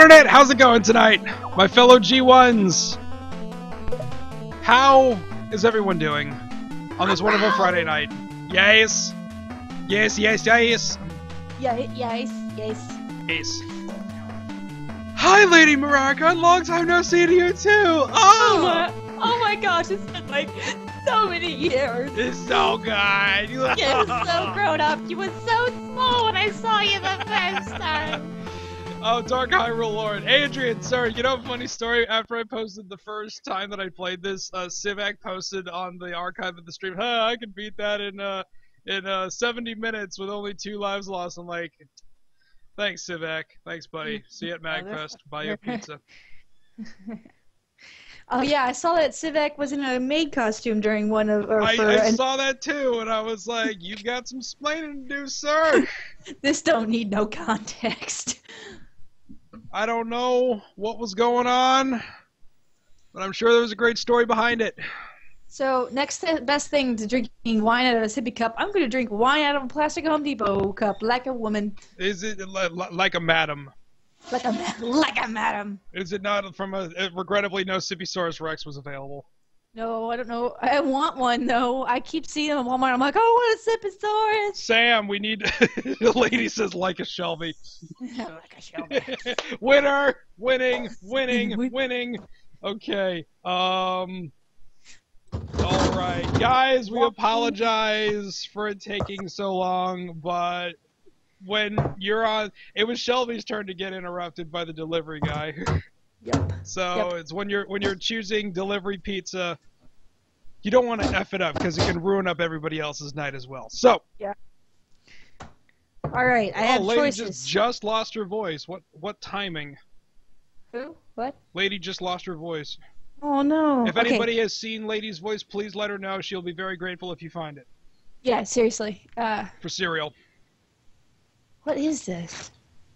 Internet! How's it going tonight? My fellow G1s! How is everyone doing on this wonderful Friday night? Yes! Yes, yes, yes! Yeah, yes, yes. Yes. Hi, Lady Maraka! Long time no see to you too! Oh Oh! my, oh my gosh, it's been like so many years. It's so good! You're so grown up. You were so small when I saw you the first time. Oh, Dark Hyrule Lord. Adrian, sir, you know a funny story? After I posted the first time that I played this, uh, Sivak posted on the archive of the stream, huh, I can beat that in, uh, in, uh, 70 minutes with only two lives lost. I'm like, thanks, Sivak. Thanks, buddy. See you at MagFest. Buy you a pizza. Oh yeah, I saw that Sivak was in a maid costume during one of or I, for I and saw that too, and I was like, you've got some splaining to do, sir. this don't need no context. I don't know what was going on, but I'm sure there was a great story behind it. So next best thing to drinking wine out of a sippy cup, I'm gonna drink wine out of a plastic Home Depot cup like a woman, Is it li- li- like a madam? like a ma- like a madam. Is it not from a? Regrettably, no Sippysaurus Rex was available. No, I don't know. I want one though. I keep seeing them at Walmart. I'm like, oh, what a Sipisaurus. Sam, we need. the lady says like a Shelby. like a Shelby. Winner, winning, winning, winning. Okay. Um. All right, guys. We apologize for it taking so long, but when you're on, it was Shelby's turn to get interrupted by the delivery guy. Yep. So Yep. it's when you're when you're choosing delivery pizza, you don't want to f it up because it can ruin up everybody else's night as well. So, yeah. All right, I oh, have lady choices. just just lost her voice. What what timing? Who? What? Lady just lost her voice. Oh no. If Okay. anybody has seen Lady's voice, please let her know. She'll be very grateful if you find it Yeah, seriously. Uh, for cereal. what is this?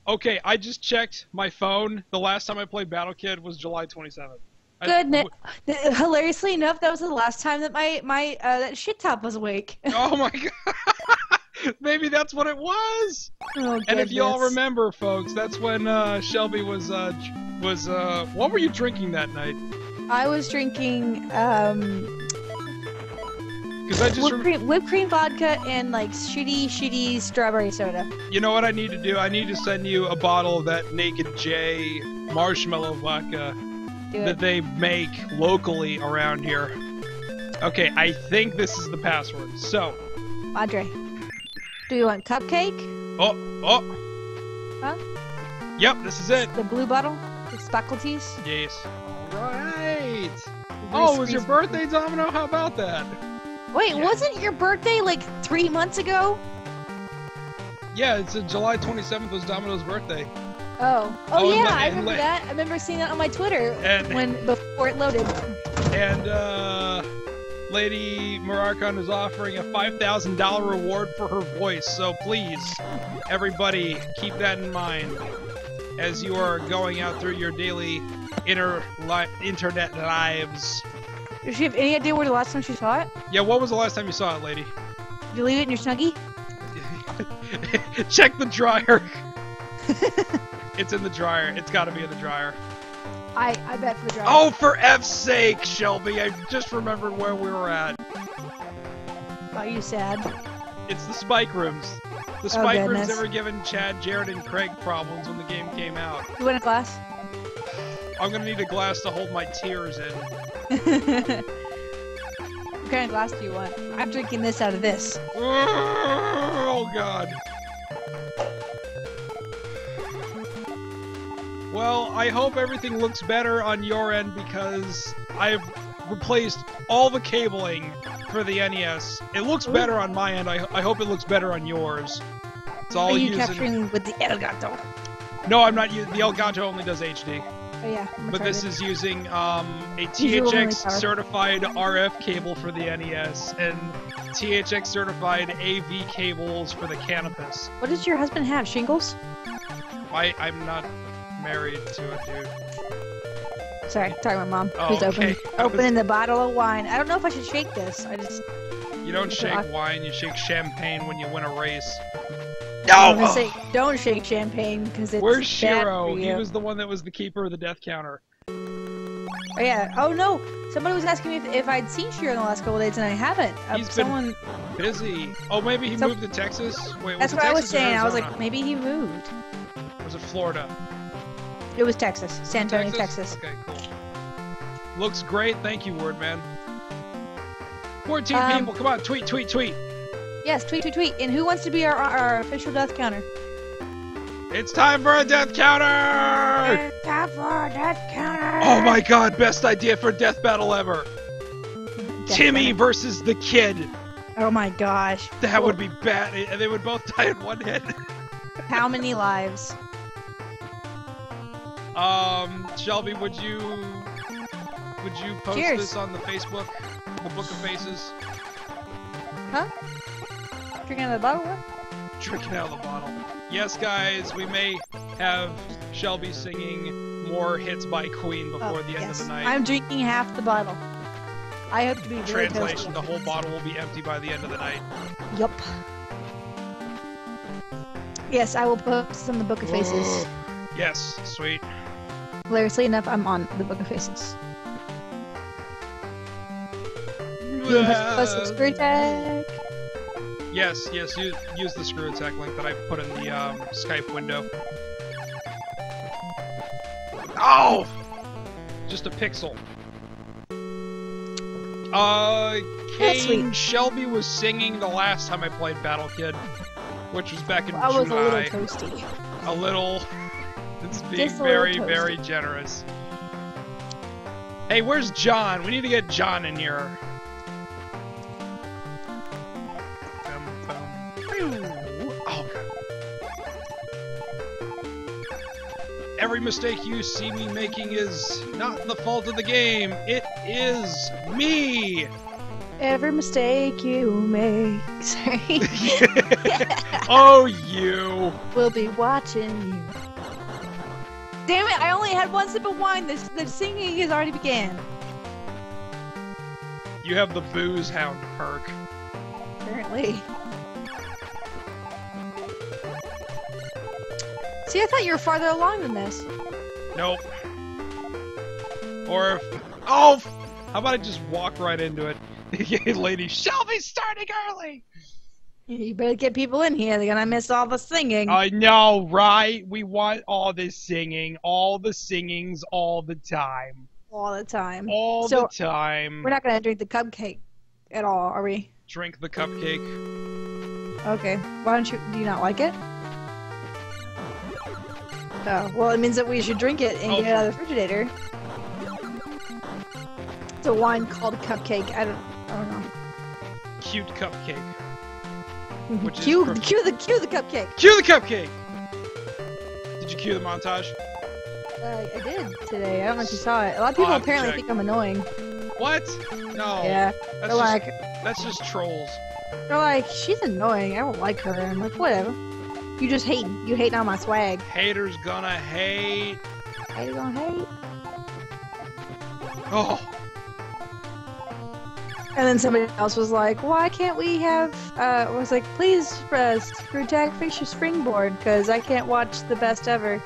Okay, I just checked my phone. The last time I played Battle Kid was July 27th. I- Goodness. Hilariously enough, that was the last time that my my uh, that shit top was awake. Oh my god. Maybe that's what it was. Oh, And if you all remember, folks, that's when uh, Shelby was uh, was uh, what were you drinking that night? I was drinking um, Because I just, whipped rem- cream, whipped cream vodka and like shitty, shitty strawberry soda. you know what I need to do? I need to send you a bottle of that Naked J marshmallow vodka that they make locally around here. Okay, I think this is the password. So, Andre, do you want cupcake? oh, oh. Huh? Yep, this is it. The blue bottle? The faculties? Yes. Right. Oh, it was your birthday, Domino? How about that? Wait, Yeah. wasn't your birthday like three months ago? Yeah, it's July 27th was Domino's birthday. Oh. Oh, Oh, yeah, I remember that. I remember seeing that on my Twitter And- when before it loaded. And uh, Lady Mrarkon is offering a $5,000 reward for her voice. So please, everybody, keep that in mind as you are going out through your daily inter li- internet lives. Does she have any idea where the last time she saw it? Yeah, what was the last time you saw it, lady? Did you leave it in your snuggie? Check the dryer. it's in the dryer. It's got to be in the dryer. I I bet for the drive. Oh, for F's sake, Shelby! I just remembered where we were at. Are you sad? It's the spike rooms. The oh, spike rooms goodness. that were giving Chad, Jared, and Craig problems when the game came out. You want a glass? I'm gonna need a glass to hold my tears in. what kind of glass do you want? I'm drinking this out of this. Oh god. Well, I hope everything looks better on your end because I've replaced all the cabling for the NES. It looks better on my end. I, I hope it looks better on yours. It's all Are you using. capturing with the Elgato? No, I'm not. The Elgato only does HD. Oh yeah. I'm But this is using um, a THX certified RF cable for the NES and THX certified AV cables for the Canopus. What does your husband have? Shingles? I, I'm not married to a dude. Sorry, talking to my mom. Oh, who's okay. open, I was- opening the bottle of wine. I don't know if I should shake this. I just You don't shake wine, you shake champagne when you win a race. I'm say don't shake champagne because it's Where's bad Shiro? He was the one that was the keeper of the death counter. Oh yeah. Oh no. Somebody was asking me if, if I'd seen Shiro in the last couple days, and I haven't. Uh, He's been- someone. Busy. Oh, maybe he So- moved to Texas? Wait, That's what it I was Texas saying. I was like, maybe he moved. Or was it Florida? It was Texas, San Antonio, Texas. Okay, cool. Looks great. Thank you, Wordman. 14 Um, people. Come on, tweet, tweet, tweet. Yes, tweet, tweet, tweet. And who wants to be our, our official death counter? It's time for a death counter! It's Time for a death counter. Oh my god, best idea for death battle ever. Death Timmy counter. versus the kid. Oh my gosh. That would be bad. And they would both die in one hit. How many lives? Um, Shelby, would you would you post Cheers. this on the Facebook, the Book of Faces? Drinking out of the bottle? Drinking out of the bottle. Yes, guys, we may have Shelby singing more hits by Queen oh, before Oh, the end yes. of the night. I'm drinking half the bottle. I hope to be very Translation. The whole bottle will be empty by the end of the night. Yup. Yes, I will post on the Book of Faces. Yes, sweet. Hilariously enough, I'm on the Book of Faces. You must post the ScrewAttack. Yes, yes, use, use the ScrewAttack link that I put in the um, Skype window. Oh! Just a pixel. Uh, Kane. Shelby was singing the last time I played Battle Kid, which was back in I was a little July. toasty. A little. It's being Just very, very generous. Hey, where's John? We need to get John in here. Every mistake you see me making is not the fault of the game. It is me. Every mistake you make, sorry, oh, you. we'll be watching you. Damn it! I only had one sip of wine. This the singing has already began. You have the booze hound perk. Apparently. See, I thought you were farther along than this. Nope. Or. Oh! How about I just walk right into it? Lady Shelby's starting early! You better get people in here. They're gonna miss all the singing. I know, right? We want all the singing, all the singings, all the time. all the time. All So, the time. We're not gonna drink the cupcake at all, are we? Drink the cupcake. Okay. Why don't you? Do you not like it? Oh, well, it means that we should drink it and Oh, get it out of the refrigerator. It's a wine called cupcake. I don't. I don't know. Cute cupcake. Which cue, cue the cue the cupcake. Cue the cupcake! Did you cue the montage? Uh, I did today. I don't know if you saw it. A lot of people to apparently check. think I'm annoying. What? No. Yeah, That's they're just, like, that's just trolls. they're like, she's annoying. I don't like her. I'm like, whatever. You just hate. You hate on my swag. Haters gonna hate. Hate it on hate. Oh. And then somebody else was like, "Why can't we have?" Uh, was like, "Please, uh, screw Jack Fisher springboard, because I can't watch the best ever."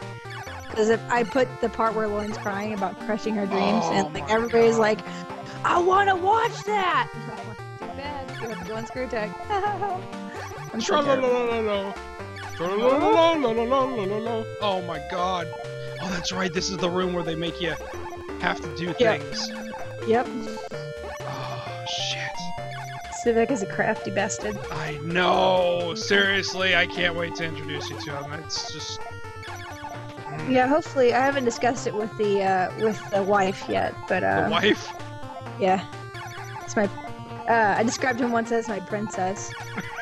Because if I put the part where Lauren's crying about crushing her dreams, Oh and like everybody's God. like, "I want to watch that." Too bad. You have to go on ScrewAttack. I'm so. Oh my god. Oh, that's right. This is the room where they make you have to do things. Yep. Oh, shit. Sivak is a crafty bastard. I know. Seriously, I can't wait to introduce you to him. It's just. Mm. Yeah. Hopefully, I haven't discussed it with the uh, with the wife yet, but uh, The wife. Yeah. It's my. Uh, I described him once as my princess.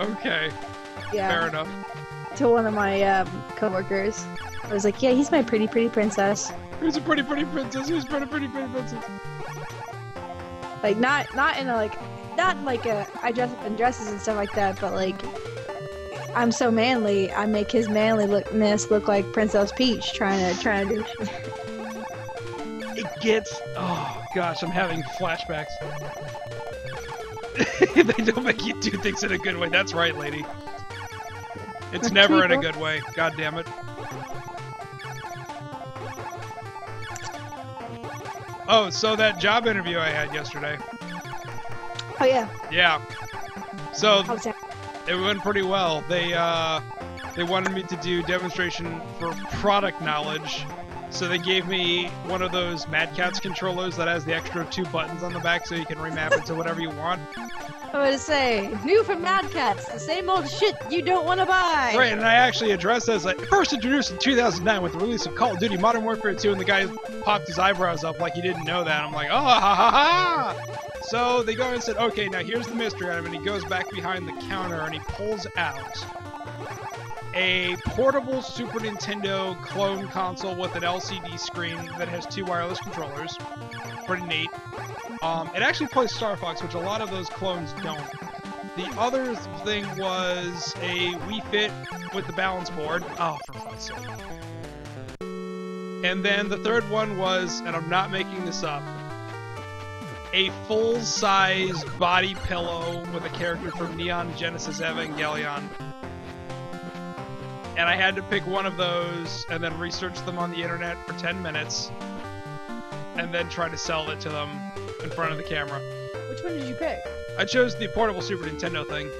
Okay. Yeah. Fair enough. To one of my um, coworkers. I was like, yeah, he's my pretty, pretty princess. He's a pretty, pretty princess? A pretty, pretty, pretty princess? Like, not, not in a like, not like a, I dress up in dresses and stuff like that, but like, I'm so manly, I make his manly lookness look like Princess Peach trying to, trying to do. It gets. Oh gosh, I'm having flashbacks. they don't make you do things in a good way. That's right, lady. It's never in a good way. God damn it. Oh, so that job interview I had yesterday. Oh yeah. Yeah. So it went pretty well. They uh, they wanted me to do demonstration for product knowledge. So they gave me one of those Mad Catz controllers that has the extra two buttons on the back, so you can remap it to whatever you want. I was to say, new from Mad Catz, the same old shit you don't want to buy. Right, and I actually addressed as like first introduced in 2009 with the release of Call of Duty Modern Warfare 2, and the guy popped his eyebrows up like he didn't know that. I'm like, oh, ha ha ha! So they go and said, okay, now here's the mystery item, and he goes back behind the counter and he pulls out a portable Super Nintendo clone console with an LCD screen that has two wireless controllers. Pretty neat. Um, it actually plays Star Fox, which a lot of those clones don't. The other thing was a Wii Fit with the balance board. Oh, for fuck's sake. And then the third one was, and I'm not making this up, a full-size body pillow with a character from Neon Genesis Evangelion. And I had to pick one of those and then research them on the internet for 10 minutes and then try to sell it to them in front of the camera. Which one did you pick? I chose the portable Super Nintendo thing.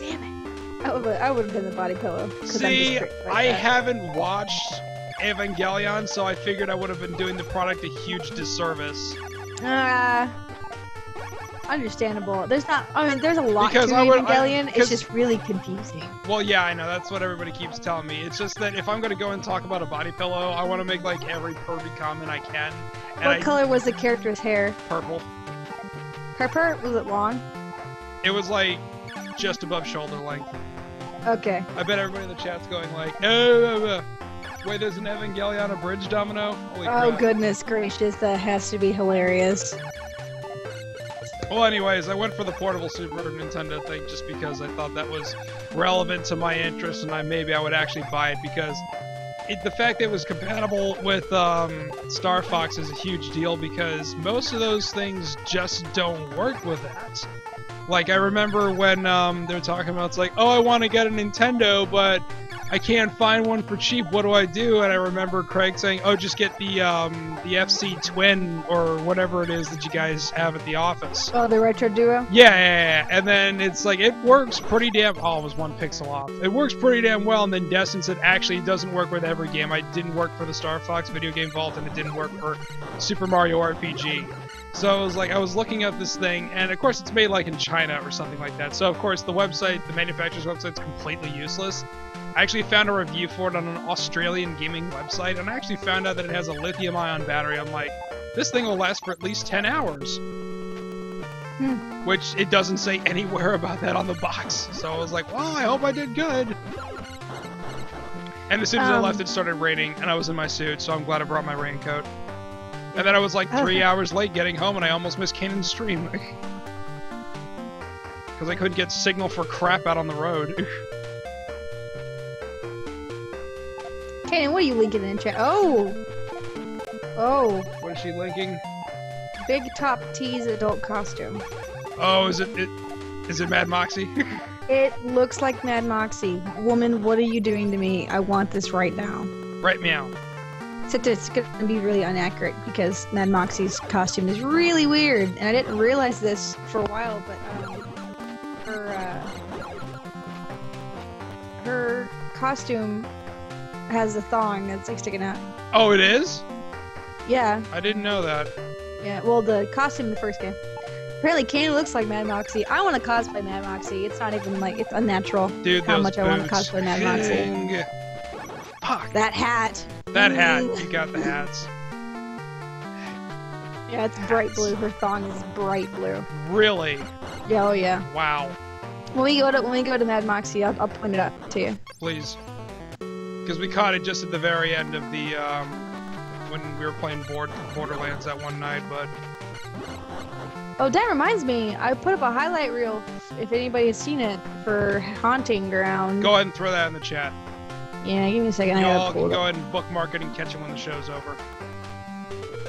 Damn it. I would, I would have been the body pillow. I'm See, like I that. haven't watched Evangelion, so I figured I would have been doing the product a huge disservice. Uh, understandable. There's not. I mean, there's a lot Because to I would- I- Evangelion. because- it's just really confusing. Well, yeah, I know that's what everybody keeps telling me. It's just that if I'm gonna go and talk about a body pillow, I want to make like every pervy comment I can. And what I color was the character's hair? purple. Purple? Was it long? It was like just above shoulder length. Okay. I bet everybody in the chat's going like, oh, wait, there's an Evangelion abridged domino. Holy Oh crap. goodness gracious, that has to be hilarious. Well, anyways, I went for the portable Super Nintendo thing just because I thought that was relevant to my interest, and I maybe I would actually buy it because it, the fact that it was compatible with um, Star Fox is a huge deal because most of those things just don't work with that. Like I remember when um, they were talking about it's like, oh, I want to get a Nintendo, but I can't find one for cheap. What do I do? And I remember Craig saying, "Oh, just get the um, the FC Twin or whatever it is that you guys have at the office." Oh, the retro duo. Yeah, yeah, yeah, and then it's like it works pretty damn. Oh, it was one pixel off. It works pretty damn well, and then Destin said actually it doesn't work with every game. I didn't work for the Star Fox Video Game Vault, and it didn't work for Super Mario RPG. So I was like, I was looking at this thing, and of course it's made like in China or something like that. So of course the website, the manufacturer's website's completely useless. I actually found a review for it on an Australian gaming website, and I actually found out that it has a lithium-ion battery. I'm like, this thing will last for at least 10 hours. Which it doesn't say anywhere about that on the box. So I was like, well, I hope I did good. And as soon as I Um, left, it started raining, and I was in my suit, so I'm glad I brought my raincoat. And then I was like three Okay. hours late getting home, and I almost missed Kainin's stream. Because I couldn't get signal for crap out on the road. Kainin, what are you linking in chat? Oh! Oh, what is she linking? big top tees adult costume. Oh, is it, it is it Mad Moxxi? It looks like Mad Moxxi. Woman, what are you doing to me? I want this right now. right meow. Except it's gonna be really inaccurate because Mad Moxxi's costume is really weird, and I didn't realize this for a while, but um, her uh, her costume has a thong that's like sticking out. Oh, it is? Yeah, I didn't know that. yeah. Well, the costume in the first game. Apparently, Kane looks like Mad Moxxi. I want to cosplay Mad Moxxi. It's not even like it's unnatural. Dude, How much I wanna cosplay Mad Moxxi. Fuck. That hat. That hat. You got the hats. Yeah, it's bright blue. Her thong is bright blue. Really? Yeah, oh yeah. Wow. When we go to when we go to Mad Moxxi, I'll, I'll point it out to you. Please. Because we caught it just at the very end of the, um, when we were playing board Borderlands that one night, but Oh, that reminds me. I put up a highlight reel if anybody has seen it for Haunting Ground. go ahead and throw that in the chat. Yeah, give me a second. I Y'all can go ahead and bookmark it and catch it when the show's over.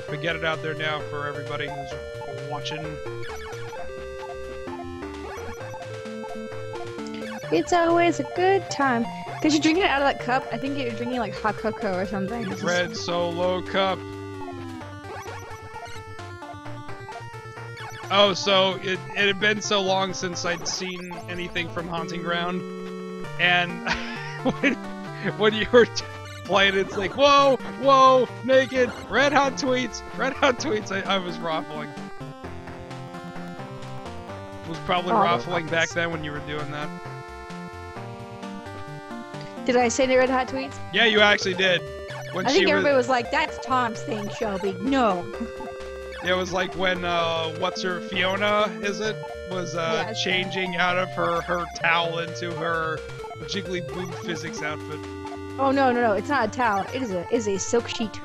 But get it out there now for everybody who's watching. It's always a good time. Cause you're drinking it out of that cup. I think you're drinking like hot cocoa or something. Red Solo Cup. Oh, so it, it had been so long since I'd seen anything from Haunting Ground, and when, when you were playing, it's like, whoa, whoa, naked, red hot tweets, red hot tweets. I, I was raffling. Was probably Oh, raffling back then when you were doing that. Did I say the red hot tweets? Yeah, you actually did. When I think everybody was like, "That's Tom's thing, Shelby." No. It was like when uh, what's her Fiona is it was uh, Yes. changing out of her her towel into her jiggly boob physics outfit. Oh no no no! It's not a towel. It is a it is a silk sheet.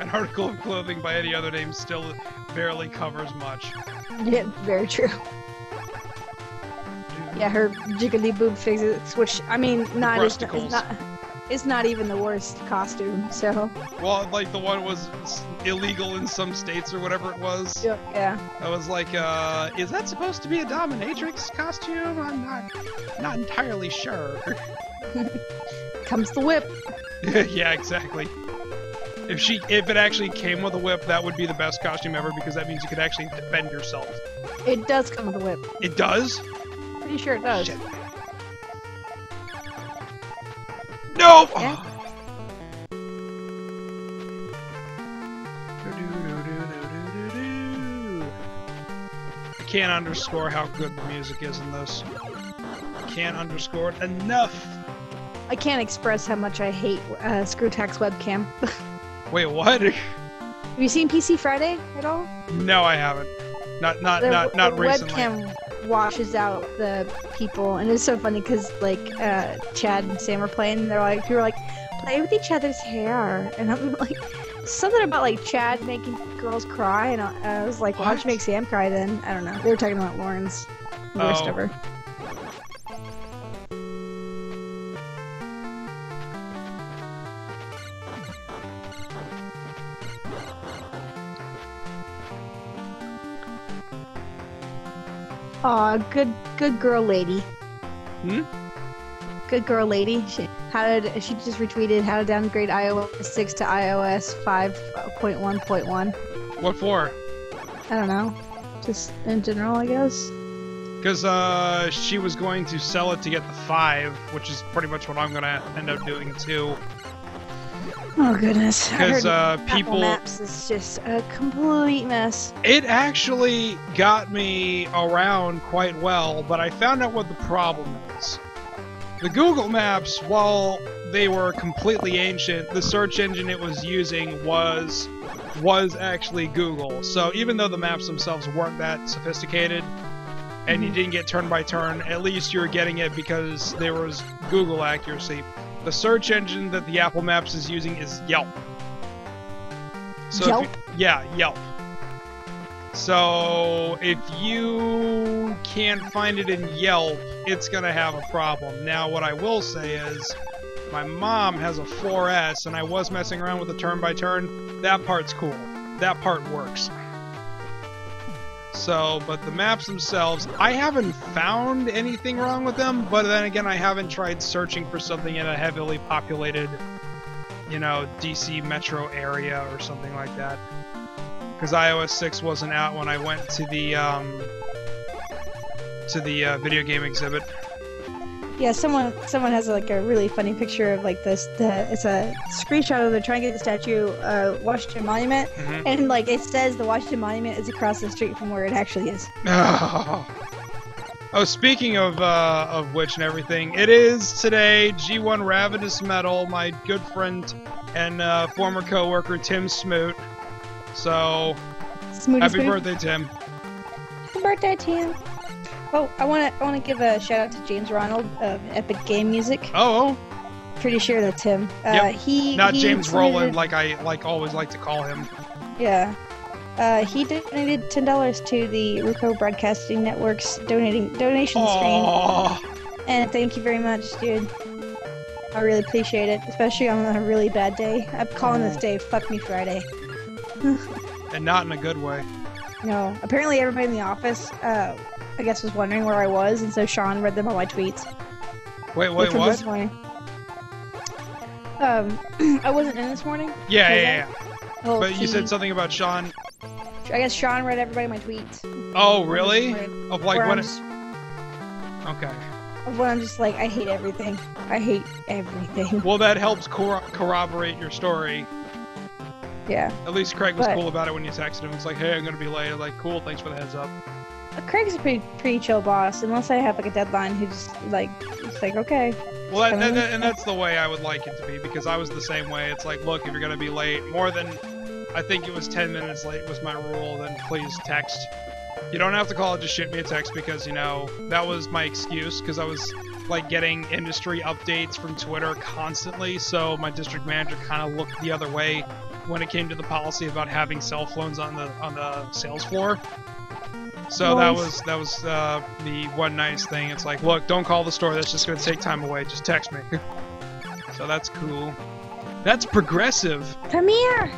An article of clothing by any other name still barely covers much. Yeah, very true. Yeah, her jiggly boob physics, which I mean, not is, is not is not even the worst costume. So Well, like the one was illegal in some states or whatever it was. yeah, yeah. I was like, uh, is that supposed to be a dominatrix costume? I'm not not entirely sure. comes the whip. yeah, exactly. If she, if it actually came with a whip, that would be the best costume ever because that means you could actually defend yourself. It does come with a whip. It does. Pretty sure it does. Shit. No. Yeah. I can't underscore how good the music is in this. I can't underscore it enough. I can't express how much I hate uh, ScrewAttack's webcam. Wait, what? Have you seen PC Friday at all? No, I haven't. Not, not, the, not, not the recently. webcam washes out the people, and it's so funny because like uh, Chad and Sam are playing, and they're like, you're like, play with each other's hair, and I'm like, something about like Chad making girls cry, and I, I was like, why don't you make Sam cry then? I don't know. They were talking about Lauren's worst Oh. ever. Aw, good, good girl, lady. Hmm? Good girl, lady. She, how did she just retweeted how to downgrade iOS 6 to iOS 5.1.1? What for? I don't know. Just in general, I guess. Because uh, she was going to sell it to get the five, which is pretty much what I'm gonna end up doing too. Oh goodness. Because uh, Apple people, Maps is just a complete mess. it actually got me around quite well, but I found out what the problem is. The Google Maps, while they were completely ancient, the search engine it was using was was actually Google. So even though the maps themselves weren't that sophisticated, and you Mhm. didn't get turn by turn, at least you were getting it because there was Google accuracy. The search engine that the Apple Maps is using is Yelp. So if Yelp? you- yeah, Yelp. So if you can't find it in Yelp, it's gonna have a problem. Now, what I will say is, my mom has a 4S, and I was messing around with the turn by turn. That part's cool. That part works. So, but the maps themselves, I haven't found anything wrong with them, but then again, I haven't tried searching for something in a heavily populated, you know, DC metro area or something like that. Because iOS 6 wasn't out when I went to the, um, to the uh, video game exhibit. Yeah, someone someone has like a really funny picture of like this. The, it's a screenshot of the trying to get the statue, uh, Washington Monument, Mhm. and like it says the Washington Monument is across the street from where it actually is. Oh, speaking of uh, of which and everything, it is today G1 Ravenous Metal, my good friend and uh, former coworker Tim Smoot. So Smoothie happy Smooth. birthday, Tim! Happy birthday, Tim. Oh, I want to I want to give a shout out to James Ronald of Epic Game Music. Oh, Pretty sure that's him. Uh, Yep. He not he James Rowland, like I like always like to call him. Yeah. Uh, he donated ten dollars to the Roocrow Broadcasting Network's donating donation stream, Oh, and thank you very much, dude. I really appreciate it, especially on a really bad day. I'm calling this day "Fuck Me Friday." and not in a good way. No. Apparently, everybody in the office, uh, I guess, was wondering where I was, and so Sean read them on my tweets. Wait, wait, what? This morning. Um, I wasn't in this morning. Yeah, yeah, yeah. But you said something about Sean. I guess Sean read everybody my tweets. Oh, really? Of like what? Just, okay. of when I'm just like, I hate everything. I hate everything. Well, that helps cor- corroborate your story. Yeah. At least Craig was But- cool about it when you texted him. It's like, hey, I'm gonna be late. I'm like, cool, thanks for the heads up. Craig's a pretty pretty chill boss, unless I have like a deadline. Who's like, it's like okay. Well, that, that, that- and that's the way I would like it to be because I was the same way. It's like, look, if you're gonna be late, more than I think it was 10 minutes late was my rule, then please text. You don't have to call it, just shoot me a text because you know that was my excuse because I was like getting industry updates from Twitter constantly, so my district manager kind of looked the other way when it came to the policy about having cell phones on the on the sales floor. So that was that was uh, the one nice thing. It's like, look, don't call the store. That's just gonna take time away. Just text me. so that's cool. That's progressive, Come here.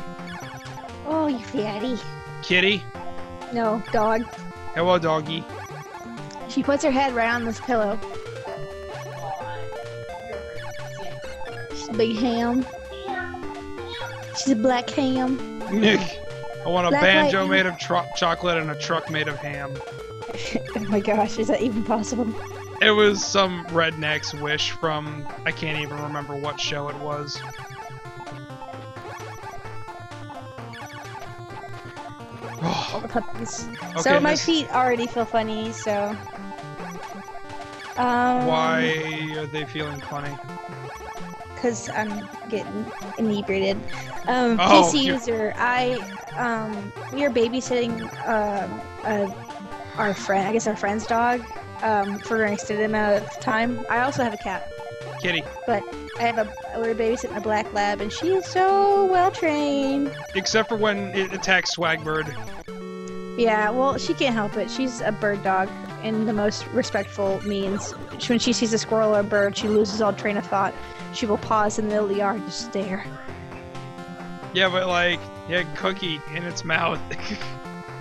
Oh, you fatty. kitty. No, dog. Hello, doggy. She puts her head right on this pillow. She's a big ham. She's a black ham. Nick. I want a Black banjo lightning. made of chocolate and a truck made of ham. oh my gosh, is that even possible? It was some redneck's wish from I can't even remember what show it was. Puppies. Okay, so my feet already feel funny, so. Um, Why are they feeling funny? Because I'm getting inebriated. Um, Oh, PC you're- user, I, um, we are babysitting, um, our friend, I guess our friend's dog, um, for an extended amount of time. I also have a cat, Kitty. but I have a, we're babysitting a black lab, and she is so well trained. Except for when it attacks Swagbird. Yeah, well, she can't help it. She's a bird dog in the most respectful means. When she sees a squirrel or a bird, she loses all train of thought. She will pause in the middle of the yard and just stare. Yeah, but like, yeah, cookie in its mouth.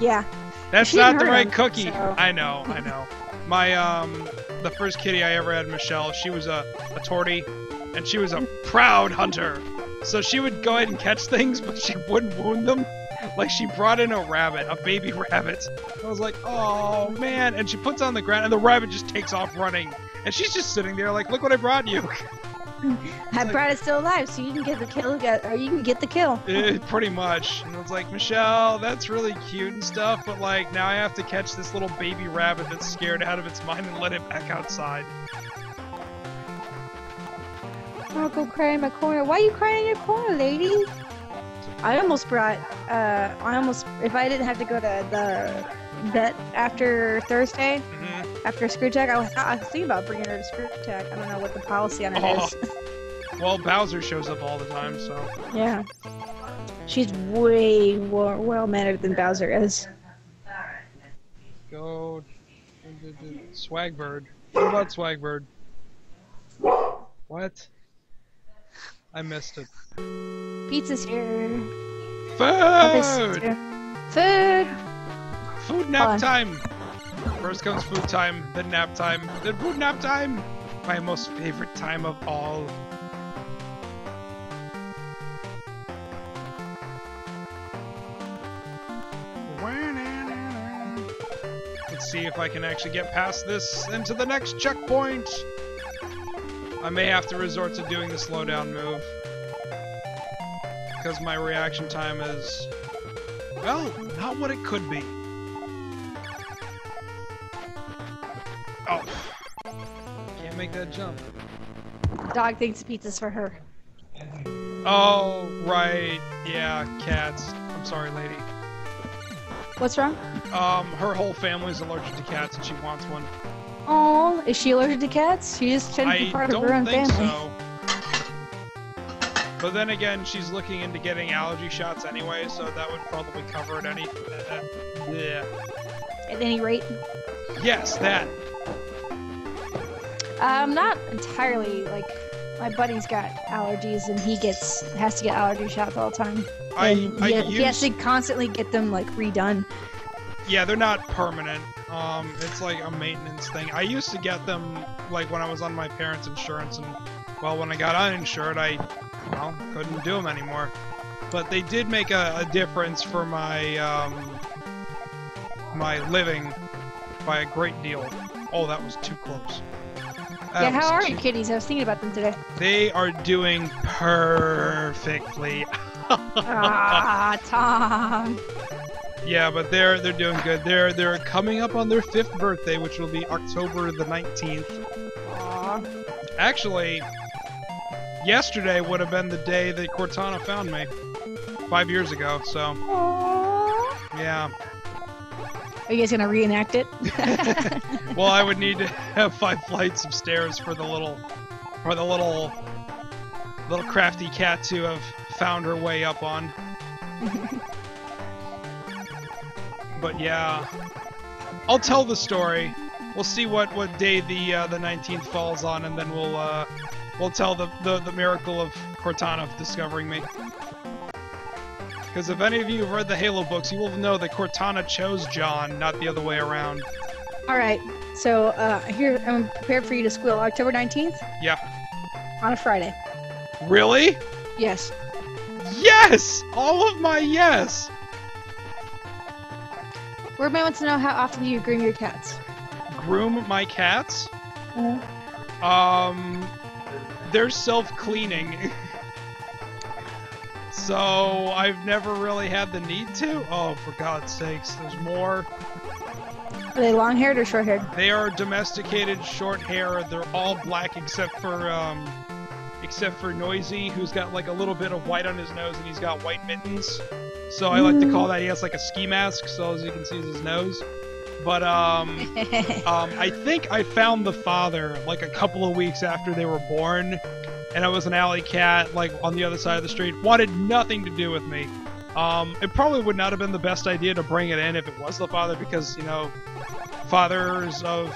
Yeah, That's She not the right him, cookie. so- I know, I know. My um, the first kitty I ever had, Michelle, she was a a tortie, and she was a proud hunter. So she would go ahead and catch things, but she wouldn't wound them. Like she brought in a rabbit, a baby rabbit. I was like, oh man, and she puts it on the ground, and the rabbit just takes off running, and she's just sitting there like, look what I brought you. I like- brought it still alive, so you can get the kill, or you can get the kill. Eh, pretty much. And I was like, Michelle, that's really cute and stuff, but like now I have to catch this little baby rabbit that's scared out of its mind and let it back outside. I'll go cry in my corner. Why are you crying in your corner, lady? I almost brought. Uh, I almost. If I didn't have to go to the vet after Thursday, hmm after ScrewAttack, I was, I was thinking about bringing her to Screw Tech. I don't know what the policy on it is. Oh. Well, Bowser shows up all the time, so. Yeah. She's way more well mannered than Bowser is. Go. Swagbird. What about Swagbird? What? I missed it. Pizza's here. Food! Food! Food nap Fun. time! First comes food time, then nap time, then food nap time! My most favorite time of all. Let's see if I can actually get past this into the next checkpoint! I may have to resort to doing the slowdown move. Because my reaction time is well, not what it could be. Oh. Can't make that jump. Dog thinks pizza's for her. Oh, right. Yeah, cats. I'm sorry, lady. What's wrong? Um, her whole family's allergic to cats and she wants one. Oh, is she allergic to cats? She just trying to be part of her own family. I don't think so. But then again, she's looking into getting allergy shots anyway, so that would probably cover it any. Uh, yeah. At any rate, Yes, that. I'm not entirely like my buddy's got allergies and he gets has to get allergy shots all the time. I And I he, he has to constantly get them like redone. Yeah, they're not permanent. Um, it's like a maintenance thing. I used to get them like when I was on my parents' insurance, and well, when I got uninsured, I well couldn't do them anymore. But they did make a, a difference for my um, my living by a great deal. Oh, that was too close. That yeah, how are your kitties? I was thinking about them today. They are doing perfectly. ah, Tom. Yeah, but they're they're doing good. They're they're coming up on their fifth birthday, which will be October the nineteenth. Actually, yesterday would have been the day that Cortana found me, five years ago. So Aw. yeah. Are you guys gonna reenact it? Well, I would need to have five flights of stairs for the little for the little little crafty cat to have found her way up on. but yeah, I'll tell the story. We'll see what what day the uh, the 19th falls on, and then we'll uh, we'll tell the, the the miracle of Cortana discovering me. Because if any of you have read the Halo books, you will know that Cortana chose John, not the other way around. All right. So uh, here I'm prepared for you to squeal. October 19th Yeah. on a Friday. Really? Yes. Yes! All of my yes! Wordman wants to know how often you groom your cats? Groom my cats? Uh, Um, they're self-cleaning. so, I've never really had the need to. Oh, for God's sakes, there's more. Are they long haired or short haired? They are domesticated, short hair. They're all black except for, um, except for Noisy, who's got like a little bit of white on his nose and he's got white mittens. So I like to call that he has like a ski mask, so as you can see is his nose. But um, um, I think I found the father like a couple of weeks after they were born, and I was an alley cat like on the other side of the street. Wanted nothing to do with me. Um, it probably would not have been the best idea to bring it in if it was the father because you know, fathers of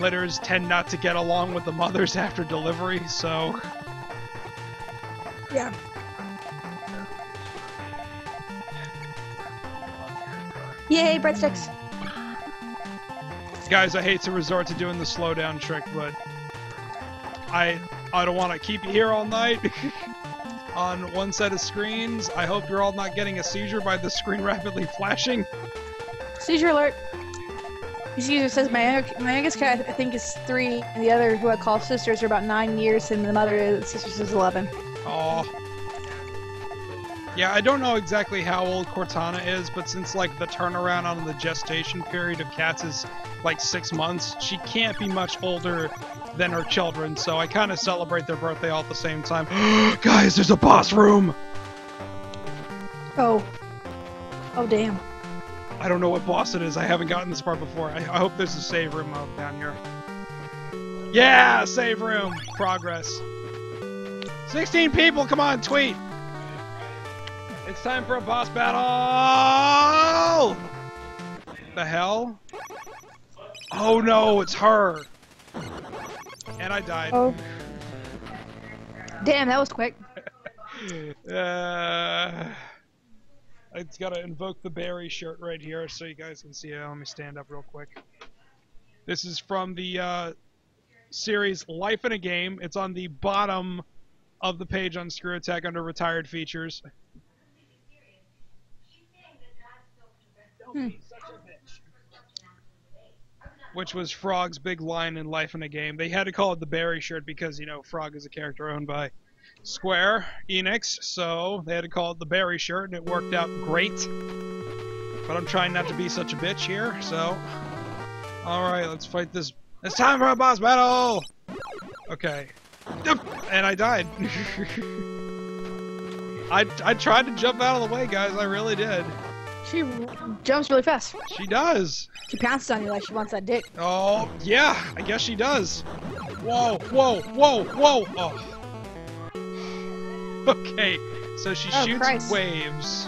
litters tend not to get along with the mothers after delivery. So yeah. Yay, breadsticks. Guys, I hate to resort to doing the slowdown trick, but I I don't want to keep you here all night on one set of screens. I hope you're all not getting a seizure by the screen rapidly flashing. Seizure alert. This user says my my youngest cat I think is three, and the other who I call sisters are about nine years, and the mother is sisters is eleven. Oh. Yeah, I don't know exactly how old Cortana is, but since like the turnaround on the gestation period of cats is like six months, she can't be much older than her children. So I kind of celebrate their birthday all at the same time. Guys, there's a boss room. Oh. Oh damn. I don't know what boss it is. I haven't gotten this far before. I, I hope there's a save room down here. Yeah, save room. Progress. 16 people, come on, tweet. It's time for a boss battle. The hell? Oh no, it's her. And I died. Oh. Damn, that was quick. Uh, I just gotta invoke the Barry shirt right here so you guys can see it. Let me stand up real quick. This is from the uh, series Life in a Game. It's on the bottom of the page on ScrewAttack under Retired Features. Which was Frog's big line in Life in a Game. They had to call it the Barry shirt because, you know, Frog is a character owned by Square Enix, so they had to call it the Barry shirt, and it worked out great. But I'm trying not to be such a bitch here, so. Alright, let's fight this. It's time for a boss battle! Okay. And I died. I, I tried to jump out of the way, guys. I really did. She jumps really fast. She does. She pounces on you like she wants that dick. Oh, yeah, I guess she does. Whoa, whoa, whoa, whoa. Oh. Okay, so she Oh, shoots Christ. waves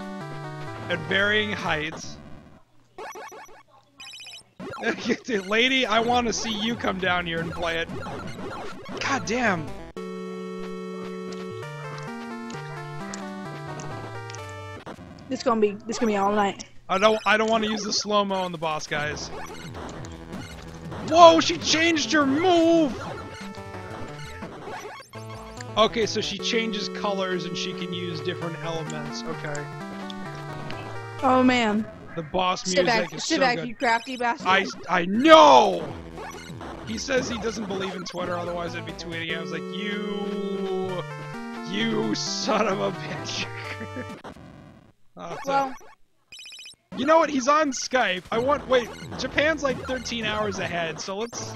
at varying heights. Lady, I want to see you come down here and play it. God damn. This gonna be this gonna be all night. I don't I don't want to use the slow mo on the boss guys. Whoa, she changed her move. Okay, so she changes colors and she can use different elements. Okay. Oh man. The boss Sit music back, is sit so back, good. you crafty bastard. I I know. He says he doesn't believe in Twitter, otherwise I'd be tweeting. I was like, you, you son of a bitch. Oh, well, you know what? He's on Skype. I want. Wait, Japan's like 13 hours ahead, so let's.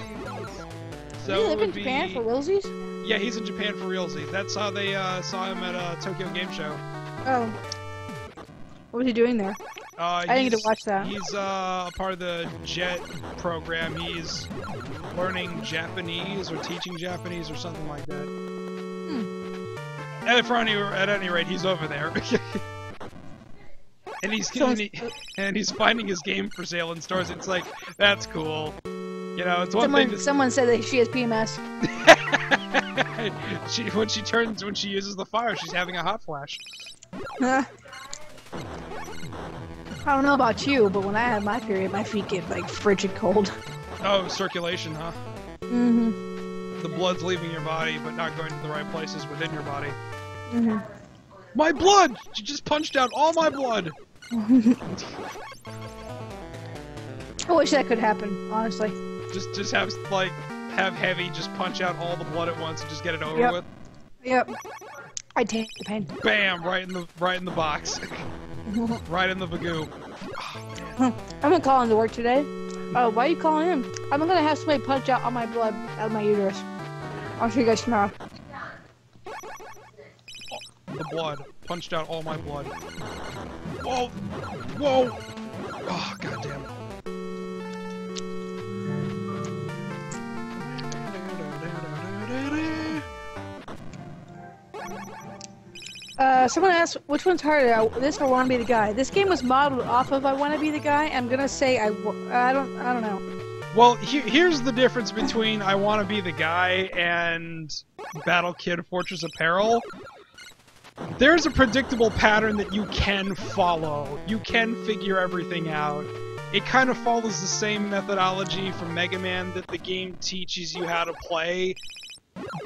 So you live in be. Japan for realsies? Yeah, he's in Japan for realsies. That's how they uh, saw him at a Tokyo Game Show. Oh. What was he doing there? Uh, I didn't get to watch that. He's uh, a part of the JET program. He's learning Japanese or teaching Japanese or something like that. Hmm. For any, at any rate, he's over there. and he's and, he, and he's finding his game for sale in stores. It's like that's cool. You know, it's one Someone, thing. someone said that she has PMS. She when she turns when she uses the fire, she's having a hot flash. I don't know about you, but when I have my period, my feet get like frigid cold. Oh, circulation, huh? Mm-hmm. The blood's leaving your body, but not going to the right places within your body. Mm-hmm. My blood! She just punched out all my blood! I wish that could happen, honestly. Just just have like have heavy just punch out all the blood at once and just get it over Yep. with. Yep. I take the pain. Bam! Right in the right in the box. right in the bagoo. I'm gonna call in to work today. Oh, why are you calling in? I'm gonna have somebody punch out all my blood out of my uterus. I'll show you guys tomorrow. The blood. Punched out all my blood. Whoa! Whoa! Oh, goddamn. Uh, someone asked which one's harder, I- this or Want to Be the Guy. This game was modeled off of I Want to Be the Guy. I'm gonna say I, I don't, I don't know. Well, he- here's the difference between I Want to Be the Guy and Battle Kid Fortress of Peril. There's a predictable pattern that you can follow. You can figure everything out. It kind of follows the same methodology from Mega Man that the game teaches you how to play,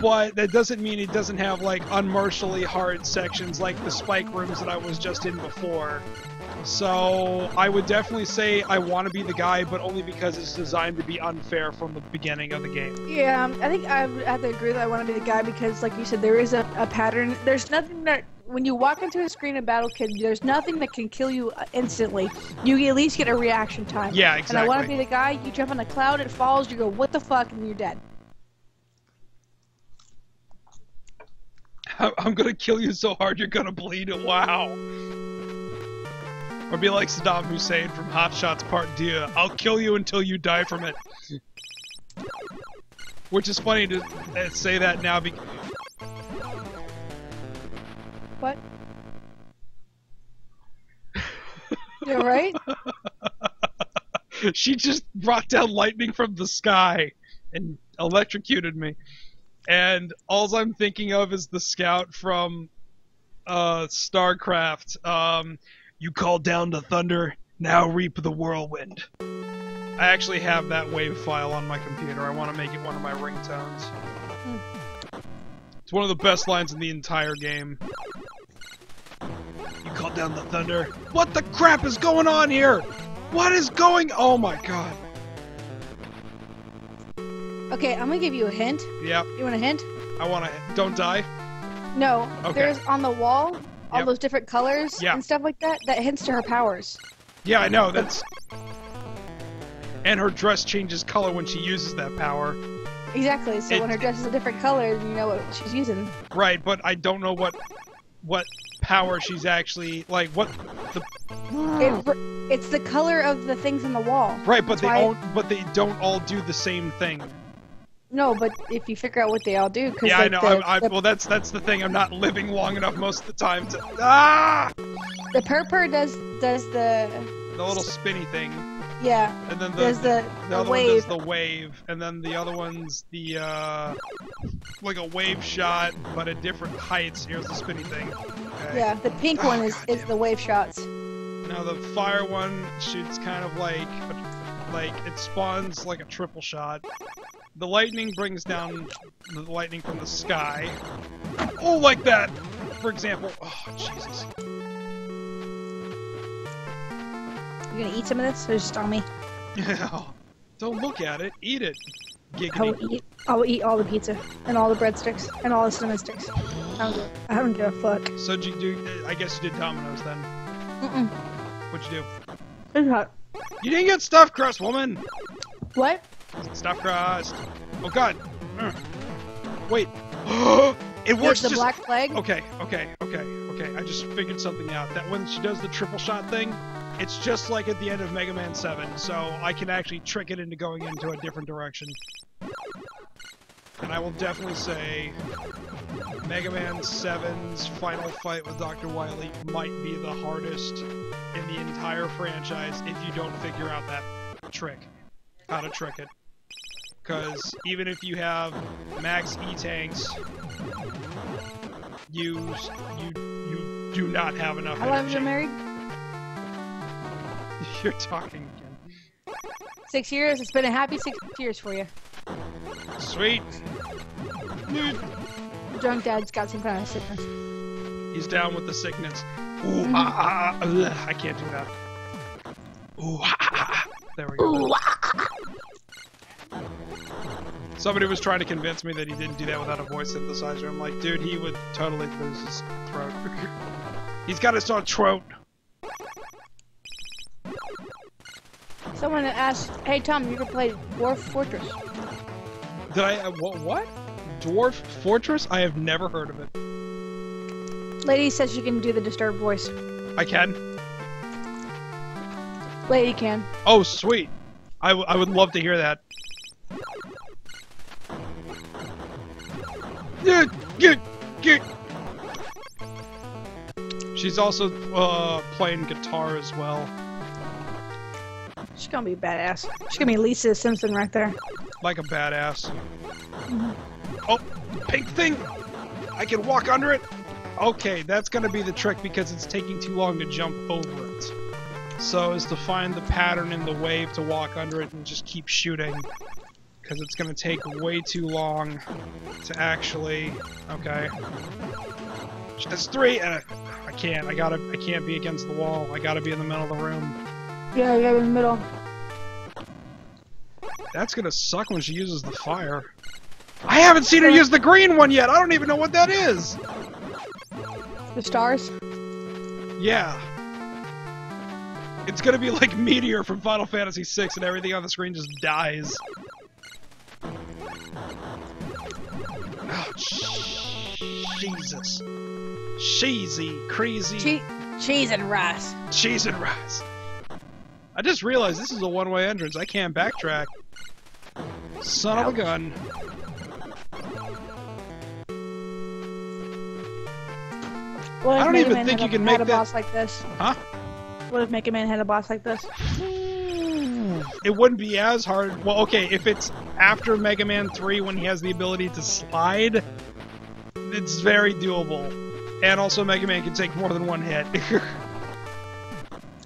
but that doesn't mean it doesn't have like unmercifully hard sections like the spike rooms that I was just in before. So I would definitely say I want to be the guy, but only because it's designed to be unfair from the beginning of the game. Yeah, um, I think I would have to agree that I want to be the guy because, like you said, there is a, a pattern. There's nothing that when you walk into a screen of Battle Kid, there's nothing that can kill you uh, instantly. You at least get a reaction time. Yeah, exactly. And I want to be the guy. You jump on a cloud, it falls. You go, what the fuck, and you're dead. I'm gonna kill you so hard you're gonna bleed. Wow. Or be like Saddam Hussein from Hot Shots Part Deux. I'll kill you until you die from it. Which is funny to uh, say that now because What? You're right. she just brought down lightning from the sky and electrocuted me. And all I'm thinking of is the scout from uh, StarCraft. Um, you called down the thunder, now reap the whirlwind. I actually have that wave file on my computer. I want to make it one of my ringtones. It's one of the best lines in the entire game. You called down the thunder. What the crap is going on here? What is going? Oh my god. Okay, I'm gonna give you a hint. Yep. You want a hint? I want to. Don't die. No. Okay. There's on the wall all Yep. those different colors Yeah. and stuff like that. That hints to her powers. Yeah, I know. That's. And her dress changes color when she uses that power. Exactly. So It- when her dress is a different color, you know what she's using. Right, but I don't know what what power she's actually like. What the It, it's the color of the things on the wall. right, but That's they all but they don't all do the same thing. No, but if you figure out what they all do, because Yeah, I know. the, I, I, the, well, that's that's the thing. I'm not living long enough most of the time to ah the purpur does does the the little spinny thing, yeah and then the does the, the the other wave. one does the wave, and then the other one's the uh like a wave shot, but at different heights. Here's the spinny thing. Okay. Yeah, the pink Oh, one is God is the wave shots. Now the fire one shoots kind of like, like it spawns like a triple shot. The lightning brings down the lightning from the sky. Oh, like that, for example. Oh, Jesus. You gonna eat some of this or just on me? Yeah. Don't look at it. Eat it. I will eat. I will eat all the pizza and all the breadsticks and all the cinnamon sticks. I don't give. I don't give a fuck. So did you do? I guess you did Domino's then. Mm-mm. What'd you do? It's hot. You didn't get stuffed crust, woman. What? Stuffed crust. Oh God. Wait. it There's works the just. black plague. Okay. Okay. Okay. Okay. I just figured something out. That when she does the triple shot thing, it's just like at the end of Mega Man 7. So I can actually trick it into going into a different direction. And I will definitely say Mega Man 7's final fight with Dr. Wily might be the hardest in the entire franchise if you don't figure out that trick. How to trick it. Because even if you have max E-tanks, you, you, you do not have enough How long you married? You're talking again. Six years. It's been a happy six years for you. Sweet. Drunk dad's got some kind of sickness. He's down with the sickness. Ooh, Mhm. ah, ah, ah, ugh, I can't do that. Ooh, ah, ah, ah. There we go. Somebody was trying to convince me that he didn't do that without a voice synthesizer. I'm like, dude, he would totally lose his throat. He's got his own throat. Someone asked, "Hey Tom, you ever play Dwarf Fortress?" Did I? Uh, what? What? Dwarf Fortress? I have never heard of it. Lady says she can do the disturbed voice. I can. Lady can. Oh, sweet. I, w- I would love to hear that. Yeah, get, get. She's also uh, playing guitar as well, She's gonna be badass. She's gonna be Lisa Simpson right there. like a badass. Oh, pink thing! I can walk under it? Okay, that's gonna be the trick because it's taking too long to jump over it. So is to find the pattern in the wave to walk under it and just keep shooting. Because it's gonna take way too long to actually... Okay. That's three, and I, I can't. I gotta. I can't be against the wall. I gotta be in the middle of the room. Yeah, yeah, in the middle. That's gonna suck when she uses the fire. I haven't seen her use the green one yet. I don't even know what that is. The stars. Yeah. It's gonna be like Meteor from Final Fantasy VI, and everything on the screen just dies. Oh, Jesus. Cheesy, crazy Che- cheese and rice. cheese and rice. I just realized this is a one-way entrance. I can't backtrack. Son of a gun. What I don't even think you can had make a that- boss like this? Huh? What if Mega Man had a boss like this? It wouldn't be as hard. Well, okay, if it's after Mega Man 3 when he has the ability to slide, it's very doable. And also, Mega Man can take more than one hit.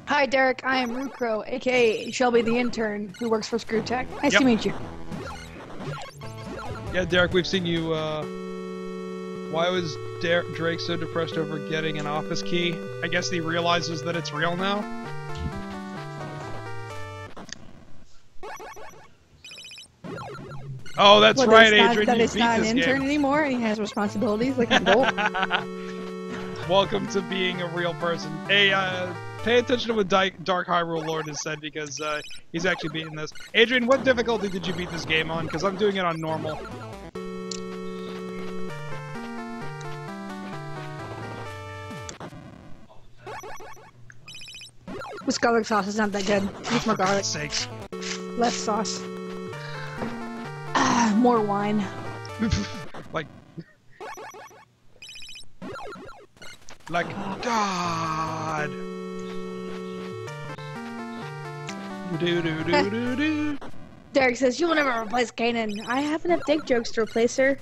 Hi, Derek. I am Roocrow, aka Shelby the intern, who works for ScrewAttack. Nice Yep. to meet you. yeah, Derek, we've seen you. Uh... Why was Der- Drake so depressed over getting an office key? I guess he realizes that it's real now. Oh, that's What, right, not- Adrian. That beat not an intern game. anymore, and he has responsibilities like an adult. Welcome to being a real person. Hey, uh, pay attention to what Di- Dark Hyrule Lord has said because uh, he's actually beating this. Adrian, what difficulty did you beat this game on? Because I'm doing it on normal. This garlic sauce is not that good. Needs more garlic. Sakes. Less sauce. More wine. like, like God. Do do do do do. Derek says, You will never replace Kainin. I have enough dick jokes to replace her.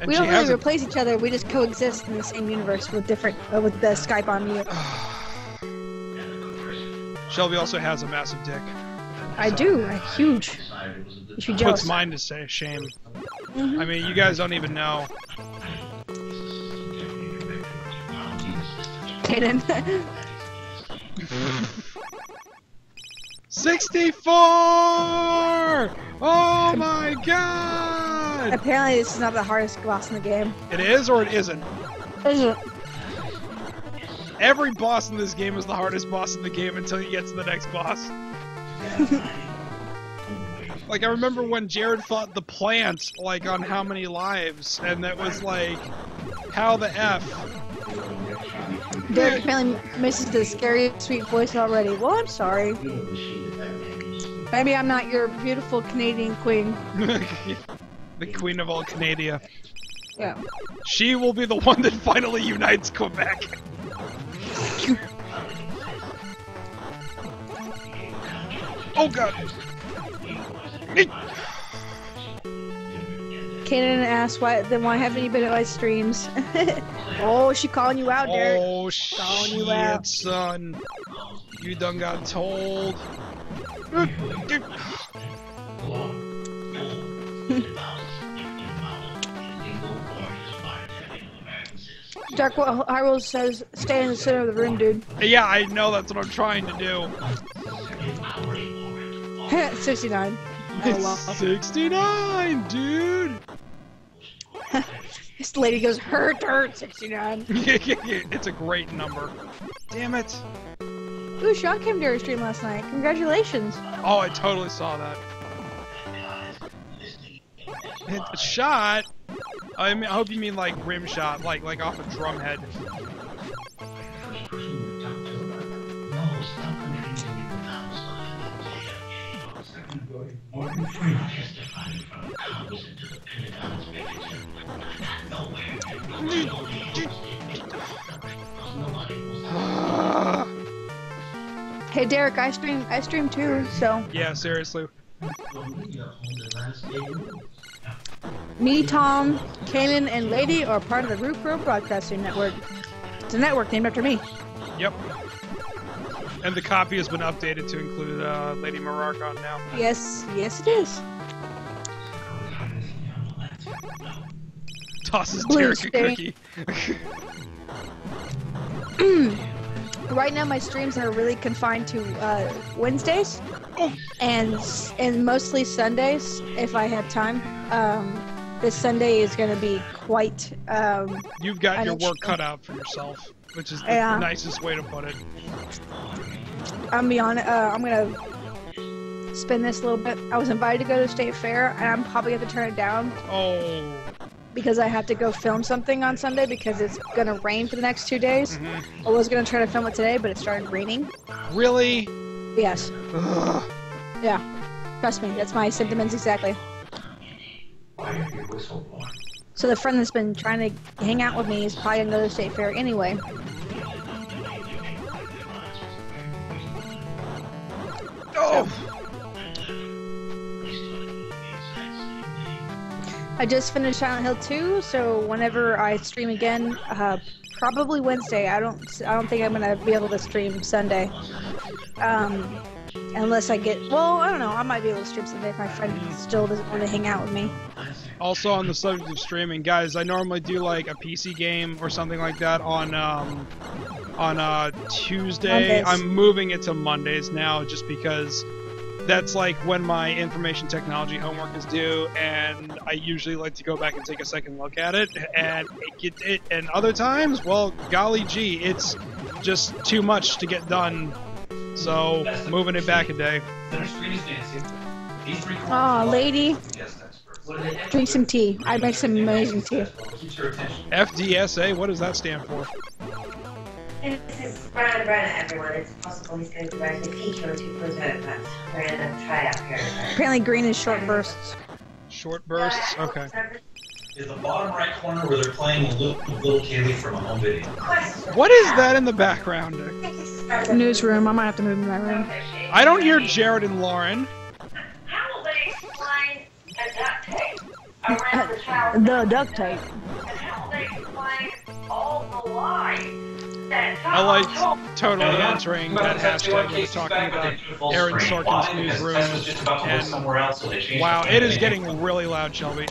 And we don't really hasn't. replace each other, we just coexist in the same universe with different, uh, with the Skype on mute. Shelby also has a massive dick. I do. A huge. Puts mine to say shame. Mhm. I mean, you guys don't even know. Kaden. 64! Oh my god! Apparently, this is not the hardest boss in the game. It is or it isn't? Is it? Every boss in this game is the hardest boss in the game until you get to the next boss. like I remember when Jared fought the plant, like on how many lives, and that was like, how the f? Derek apparently misses the scary, sweet voice already. Well, I'm sorry. Maybe I'm not your beautiful Canadian queen. the queen of all Canada. Yeah. She will be the one that finally unites Quebec. oh god. Kaden asked why then why haven't you been at my streams? oh, she calling you out, Derek. Oh Calling you shit, out. son. You done got told. Dark Hyrule says stay in the center of the room, dude. Yeah, I know that's what I'm trying to do. 69. Oh, well. 69, dude. This lady goes, hurt, hurt, 69. it's a great number. Damn it. Ooh, Sean came to our stream last night. Congratulations. Oh, I totally saw that. Hit a shot. I mean, I hope you mean like rim shot, like like off a drum head. Ah. Hey, Derek, I stream, I stream too, so. yeah, seriously. Me, Tom, Kainin, and Lady are part of the Roocrow Broadcasting Network. It's a network named after me. Yep. And the copy has been updated to include uh, Lady Mrarkon now. Yes, yes, it is. Tosses Derek a cookie. Right now, my streams are really confined to uh, Wednesdays oh, and and mostly Sundays if I have time. Um, this Sunday is going to be quite. Um, you've got your work cut out for yourself, which is the Yeah. nicest way to put it. I'm beyond. Uh, I'm gonna spin this a little bit. I was invited to go to State Fair, and I'm probably gonna turn it down Oh. because I have to go film something on Sunday because it's gonna rain for the next two days. mhm. I was gonna try to film it today, but it started raining. Really? Yes, Ugh. yeah. Trust me, that's my sentiments exactly. So the friend that's been trying to hang out with me is probably to State Fair anyway. Oh. I just finished Silent Hill 2, so whenever I stream again, uh, probably Wednesday. I don't, I don't think I'm gonna be able to stream Sunday, um, unless I get. Well, I don't know. I might be able to stream Sunday if my friend still doesn't want to hang out with me. Also on the subject of streaming, guys, I normally do like a PC game or something like that on um, on uh, Tuesday. Mondays. I'm moving it to Mondays now, just because that's like when my information technology homework is due, and I usually like to go back and take a second look at it. And it, it and other times, well, golly gee, it's just too much to get done. So moving it back a day. Center screen is Nancy. These three corners Aw, are lady, guest expert. What do they drink some tea. I make some amazing tea. What your attention? FDSA, what does that stand for? This is Brian Brian everyone. It's possible he's going to provide the feature to present that random tryout here. Apparently, green is short bursts. Short bursts. Okay. Is the bottom right corner where they're playing a little, little Kaylee from a home video. What is that in the background? Newsroom. I might have to move to my room. I don't hear Jared and Lauren. the duct tape. I liked totally entering that hashtag that was talking about Aaron Sorkin's newsroom. and- somewhere else, so they changed Wow, the it is name. getting really loud, Shelby. Right,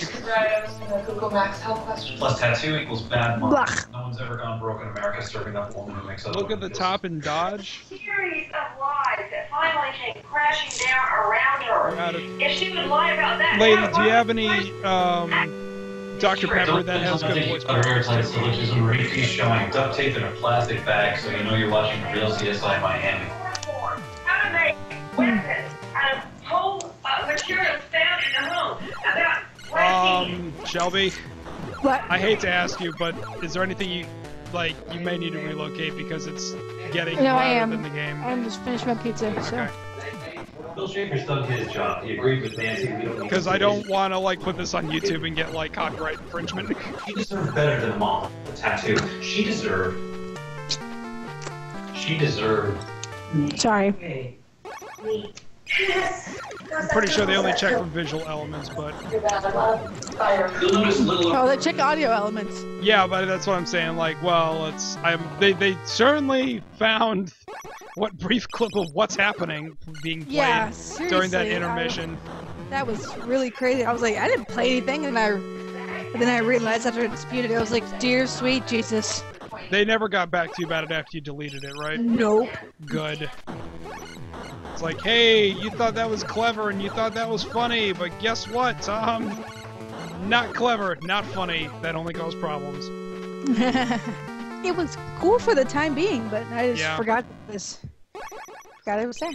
I was gonna Google Max help question. Plus tattoo equals bad money. Blech. No one's ever gone broke in America serving up a woman who makes other Look at the top and dodge. series of lies that finally came crashing down around her. If she would lie about that, Lady, do you have any um, Dr. Pepper that has good voice Other practice? airtime syllogism repeat showing duct tape in a plastic bag so you know you're watching real CSI Miami. How to make weapons out of whole uh, materials found in the home about Um, Shelby, What? I hate to ask you, but is there anything you like? You may need to relocate because it's getting No, I am. than the game. I'm just finished my pizza, so. Okay. Bill Schaefer's done his job. He agreed with Nancy. We don't Because I don't want to like put this on YouTube and get like copyright infringement. She deserved better than mom. The tattoo. She deserved. She deserved. Sorry. Hey. I'm pretty sure they only check for visual elements, but You're bad, I'm out of fire. You'll notice little. Oh, they check audio elements. yeah, but that's what I'm saying. Like, well, it's I'm they they certainly found what brief clip of what's happening being played Yeah, during that I- intermission. that was really crazy. I was like, I didn't play anything, and I, but then I realized after I disputed it, I was like, dear sweet Jesus. They never got back to you about it after you deleted it, right? Nope. Good. It's like, hey, you thought that was clever and you thought that was funny, but guess what, Tom? Not clever, not funny. That only causes problems. it was cool for the time being, but I just Yeah. forgot this. Forgot it was there.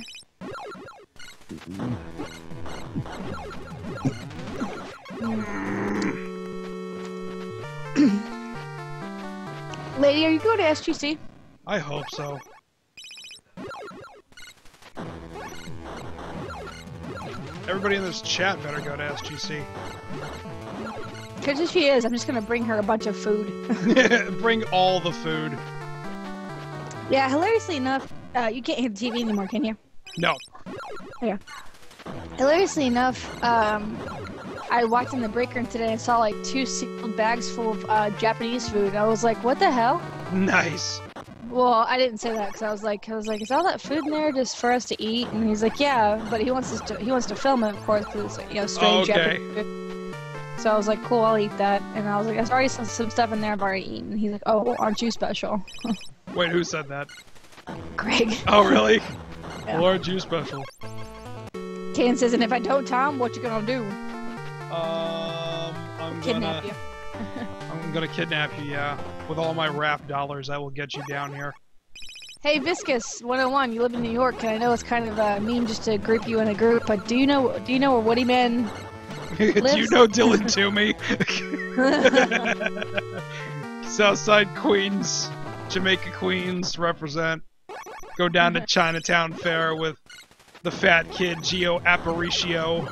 Mm-hmm. Lady, are you going to SGC? I hope so. Everybody in this chat better go to SGC. Because if she is, I'm just gonna bring her a bunch of food. Bring all the food. yeah, hilariously enough, uh, you can't hear the TV anymore, can you? No. Yeah. Hilariously enough, um, I walked in the break room today and saw like two sealed bags full of uh, Japanese food. I was like, "What the hell?" Nice. Well, I didn't say that because I was like, I was like, "Is all that food in there just for us to eat?" And he's like, "Yeah," but he wants us to he wants to film it, of course, because you know strange Okay. Japanese food. So I was like, "Cool, I'll eat that." And I was like, "There's already some, some stuff in there I've already eaten." He's like, "Oh, well, aren't you special?" Wait, who said that? Greg. Oh, really? Yeah. Lord, you special. Kane says, "And if I don't, Tom, what you gonna do? Um, I'm Kidnap gonna, you?" I'm gonna kidnap you, yeah. With all my rap dollars, I will get you down here. Hey, Viscus 101, you live in New York, and I know it's kind of uh, mean just to group you in a group, but do you know do you know where Woody Man? Do you know Dylan Toomey? Southside Queens, Jamaica Queens represent. Go down to Chinatown Fair with the fat kid Gio Aparicio.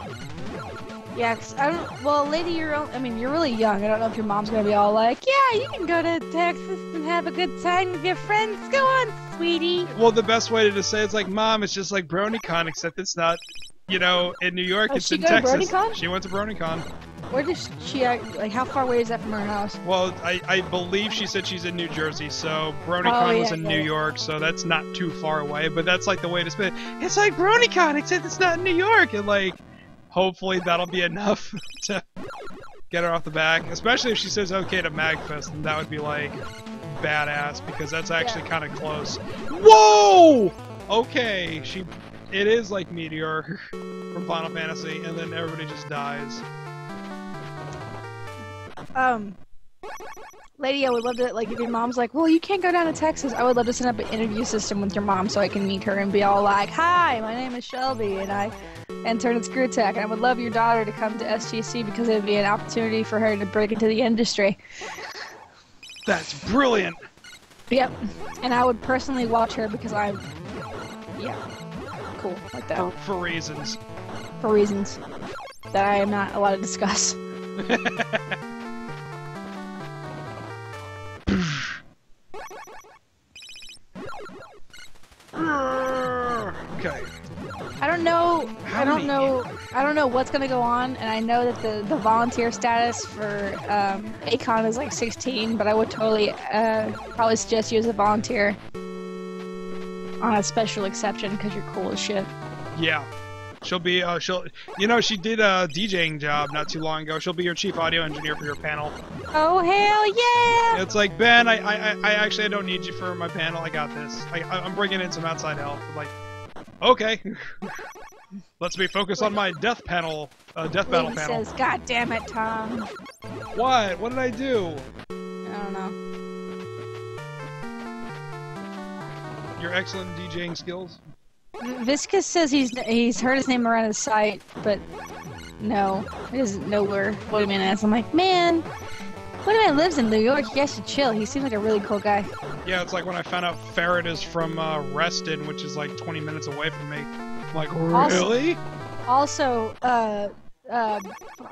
Yeah, 'cause I don't. Well, lady, you're. I mean, you're really young. I don't know if your mom's gonna be all like, "Yeah, you can go to Texas and have a good time with your friends. Go on, sweetie." Well, the best way to say it's like, Mom, it's just like BronyCon, except it's not, you know, in New York, Oh, it's she in go to Texas. BronyCon? She went to BronyCon. Where does she? Uh, like, how far away is that from her house? Well, I, I believe she said she's in New Jersey, so BronyCon Oh, was in yeah, New yeah. York, so that's not too far away. But that's like the way to spin. it. It's like BronyCon, except it's not in New York, and like, hopefully that'll be enough to get her off the back. Especially if she says okay to Magfest, then that would be like badass because that's actually kind of close. Whoa! Okay, she. It is like Meteor from Final Fantasy, and then everybody just dies. Um, lady, I would love to. Like, if your mom's like, "Well, you can't go down to Texas," I would love to set up an interview system with your mom so I can meet her and be all like, "Hi, my name is Shelby, and I intern at ScrewAttack, and I would love your daughter to come to SGC because it would be an opportunity for her to break into the industry." That's brilliant. Yep, and I would personally watch her because I'm, yeah, cool like that For reasons. for reasons that I am not allowed to discuss. Okay. I don't know. How I don't many? know. I don't know what's gonna go on, and I know that the the volunteer status for um, A-Kon is like 16, but I would totally uh, probably suggest you as a volunteer on a special exception because you're cool as shit. Yeah. She'll be, uh, she'll, you know, she did a DJing job not too long ago. She'll be your chief audio engineer for your panel. Oh hell yeah! It's like, Ben, I, I, I- actually I don't need you for my panel. I got this. I, I'm bringing in some outside help. Like, okay. Let's be focused on my death panel, uh, death battle panel. says, "God damn it, Tom." What? What did I do? I don't know. Your excellent DJing skills. Viscus says he's he's heard his name around his site, but no, he doesn't know where Woodman is. I'm like, man, Woodman lives in New York. You guys should chill. He seems like a really cool guy. Yeah, it's like when I found out Ferret is from uh, Reston, which is like 20 minutes away from me. I'm like, Also- really? Also, uh, uh,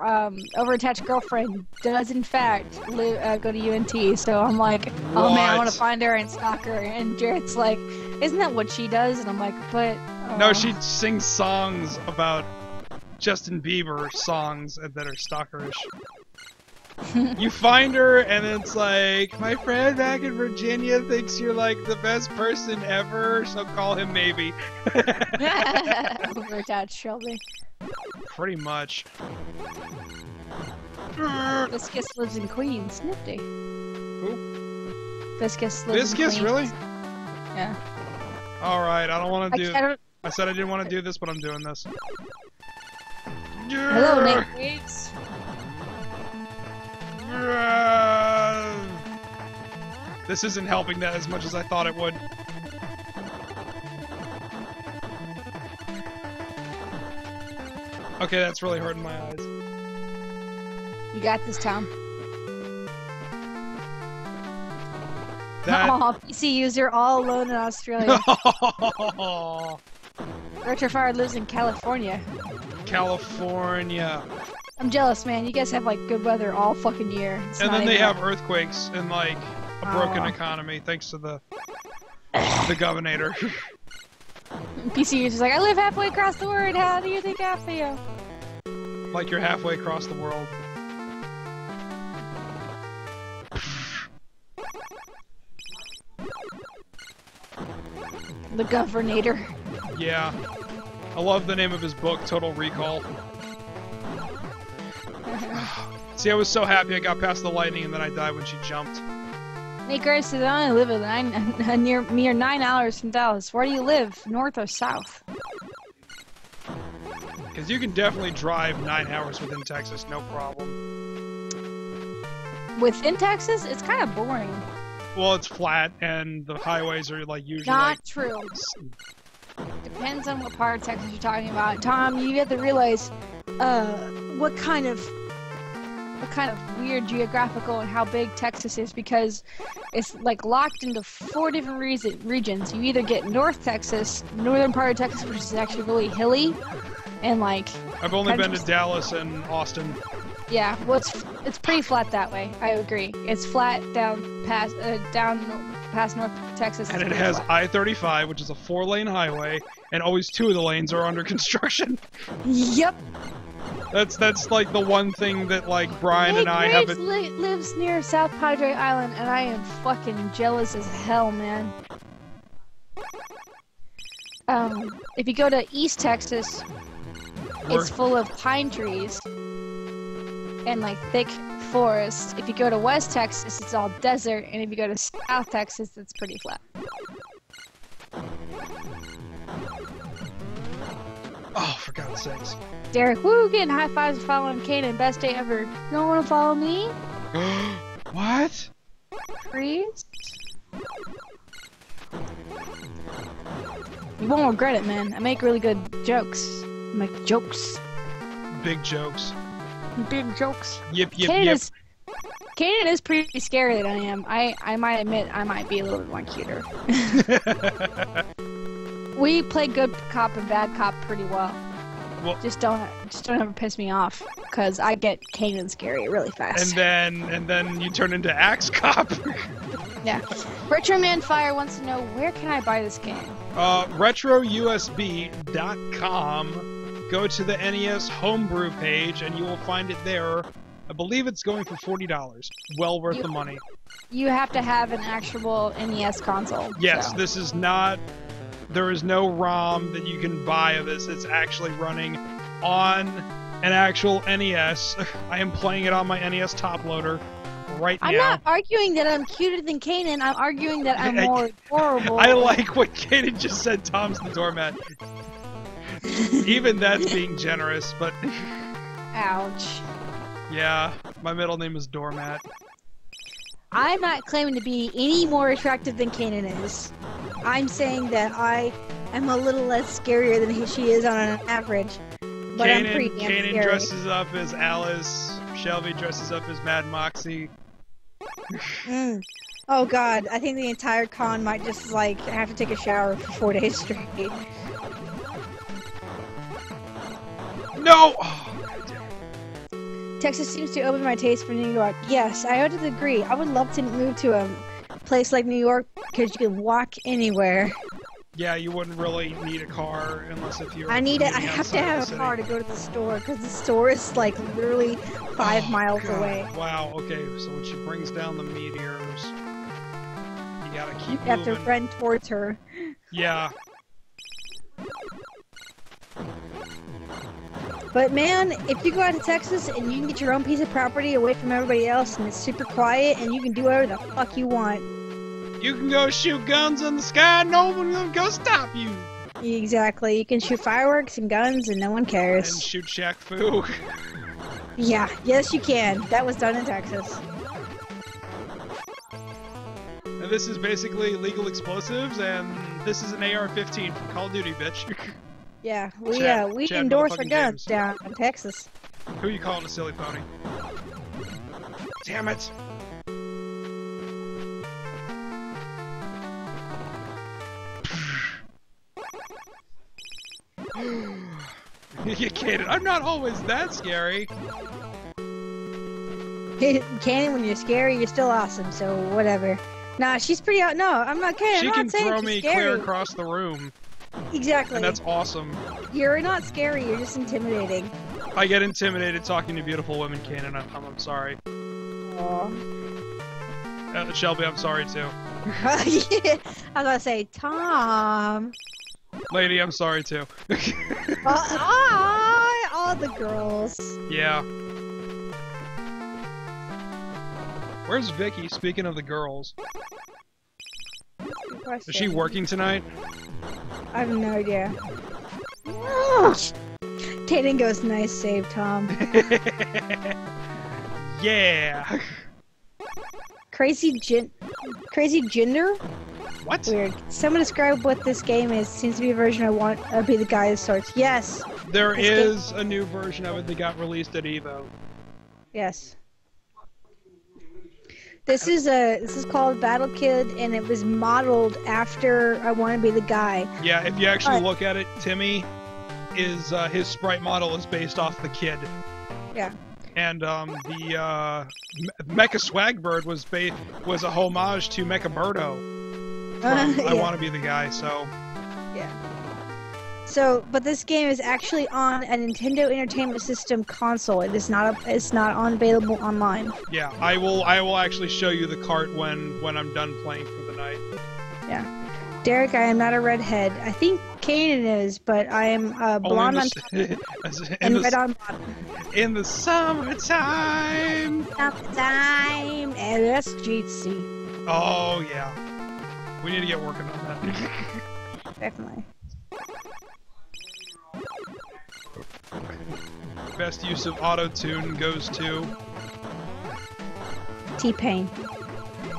um, overattached girlfriend does in fact live, uh, go to UNT. So I'm like, oh man, I want to find her and stalk her. And Jared's like, isn't that what she does? And I'm like, but No, uh, she sings songs about Justin Bieber songs that are stalkerish. you find her, and it's like, my friend back in Virginia thinks you're like the best person ever, so call him maybe. overattached Shelby. Pretty much. Ah, Viscus lives in Queens. Nifty. Who? Viscus lives in Viscus, really? Yeah. Alright, I don't want to do. I I said I didn't want to do this, but I'm doing this. hello, Nate Waves. This isn't helping that as much as I thought it would. Okay, that's really hurting my eyes. You got this, Tom. That. Oh, PC user all alone in Australia. Retrofire lives in California. California. I'm jealous, man. You guys have like good weather all fucking year. It's and then they have earthquakes and like a broken Oh. economy thanks to the the governor. PC user's like, I live halfway across the world. How do you think I feel? Like you're halfway across the world. The governor. Yeah. I love the name of his book, Total Recall. See, I was so happy I got past the lightning and then I died when she jumped. Nate Grace says, I only live a, nine, a near mere nine hours from Dallas. Where do you live? North or south? Because you can definitely drive nine hours within Texas, no problem. Within Texas, it's kind of boring. Well, it's flat and the highways are like usually Not like, true. Depends on what part of Texas you're talking about. Tom, you have to realize uh, what kind of what kind of weird geographical and how big Texas is because it's like locked into four different reason, regions. You either get North Texas, northern part of Texas, which is actually really hilly, and like I've only been to Dallas and Austin. yeah, well, it's it's pretty flat that way. I agree. It's flat down past uh, down past North Texas. And it has. I-35, which is a four-lane highway, and always two of the lanes are under construction. Yep. That's that's like the one thing that like Brian and I Graves haven't. li- lives near South Padre Island, and I am fucking jealous as hell, man. Um, if you go to East Texas, it's full of pine trees and like thick forest. If you go to West Texas, it's all desert, and if you go to South Texas, it's pretty flat. Oh, for God's sakes! Derek, woo, getting high fives and following Kainin, best day ever. You don't want to follow me, what? please? You won't regret it, man. I make really good jokes. Make jokes. Big jokes. Big jokes. Yip yip Kainin yip. is Kainin is pretty scary than I am. I I might admit I might be a little bit more cuter. we play good cop and bad cop pretty well. Well- just don't just don't ever piss me off because I get Kainin scary really fast. And then and then you turn into Axe Cop. yeah. Retro Man Fire wants to know where can I buy this game? uh, retrousb.com. Go to the NES homebrew page and you will find it there. I believe it's going for forty dollars. Well worth You- the money. You have to have an actual NES console. Yes, so. this is not. There is no ROM that you can buy of this. It's actually running on an actual NES. I am playing it on my NES top loader right I'm now. not arguing that I'm cuter than Kainin. I'm arguing that I'm more adorable. I like what Kaden just said. Tom's the doormat. Even that's being generous, but Ouch. yeah, my middle name is Doormat. I'm not claiming to be any more attractive than Kainin is. I'm saying that I am a little less scarier than she is on an average. But I'm Kainin, pretty damn Kainin scary. dresses up as Alice. Shelby dresses up as Mad Moxxi. Mm. Oh god, I think the entire con might just like have to take a shower for four days straight. No! Oh, oh God damn. Texas seems to open my taste for New York. Yes, I would agree. I would love to move to a place like New York because you can walk anywhere. Yeah, you wouldn't really need a car unless if you're. I need it. I have to have the a car to go to the store because the store is like literally five Oh, miles God. away. Wow. Okay, so when she brings down the meteors, you gotta keep. You keep have to run towards her. Yeah. But man, if you go out to Texas and you can get your own piece of property away from everybody else and it's super quiet and you can do whatever the fuck you want. You can go shoot guns in the sky. And no one will go stop you. Exactly. You can shoot fireworks and guns and no one And cares. shoot Shaq Fu. Yeah, yes you can. That was done in Texas. and this is basically legal explosives, and this is an AR-15 from Call of Duty, bitch. Yeah, we Chad- uh we Chad endorse our guns James. down in Texas. Who you calling a silly pony? Damn it! you kidding? I'm not always that scary. Kainin, when you're scary, you're still awesome. So whatever. Nah, she's pretty out. No, I'm not kidding. she I'm can not saying throw me scary. clear across the room, Exactly. and that's awesome. You're not scary. You're just intimidating. I get intimidated talking to beautiful women, Kainin. I'm, I'm, I'm sorry. Uh, Shelby, I'm sorry too. yeah. I was gonna say Tom. Lady, I'm sorry too. Uh, ah, all the girls. yeah. Where's Vicky? Speaking of the girls, Is she working tonight? I have no idea. Kaden goes, nice save, Tom. yeah. Crazy gin, crazy gender. What? Weird. Someone describe what this game is. Seems to be a version I want to be the guy that starts. Yes, There This is a new version of it that got released at Evo. yes. This is a this is called Battle Kid, and it was modeled after I Want to Be the Guy. Yeah, if you actually Alright. look at it, Timmy is uh, his sprite model is based off the kid. Yeah. And um, the uh, Me- Mecha Swagbird was ba- was a homage to Mecha Birdo from I yeah. Want to Be the Guy. So So, but this game is actually on a Nintendo Entertainment System console. It is not a, it's not on available online. yeah, I will I will actually show you the cart when when I'm done playing for the night. Yeah, Derek, I am not a redhead. I think Kainin is, but I am uh, blonde on top in the, and the, red on bottom. in the summertime. Time LSGC. Oh yeah, we need to get working on that. Definitely. Best use of auto tune goes to T Pain.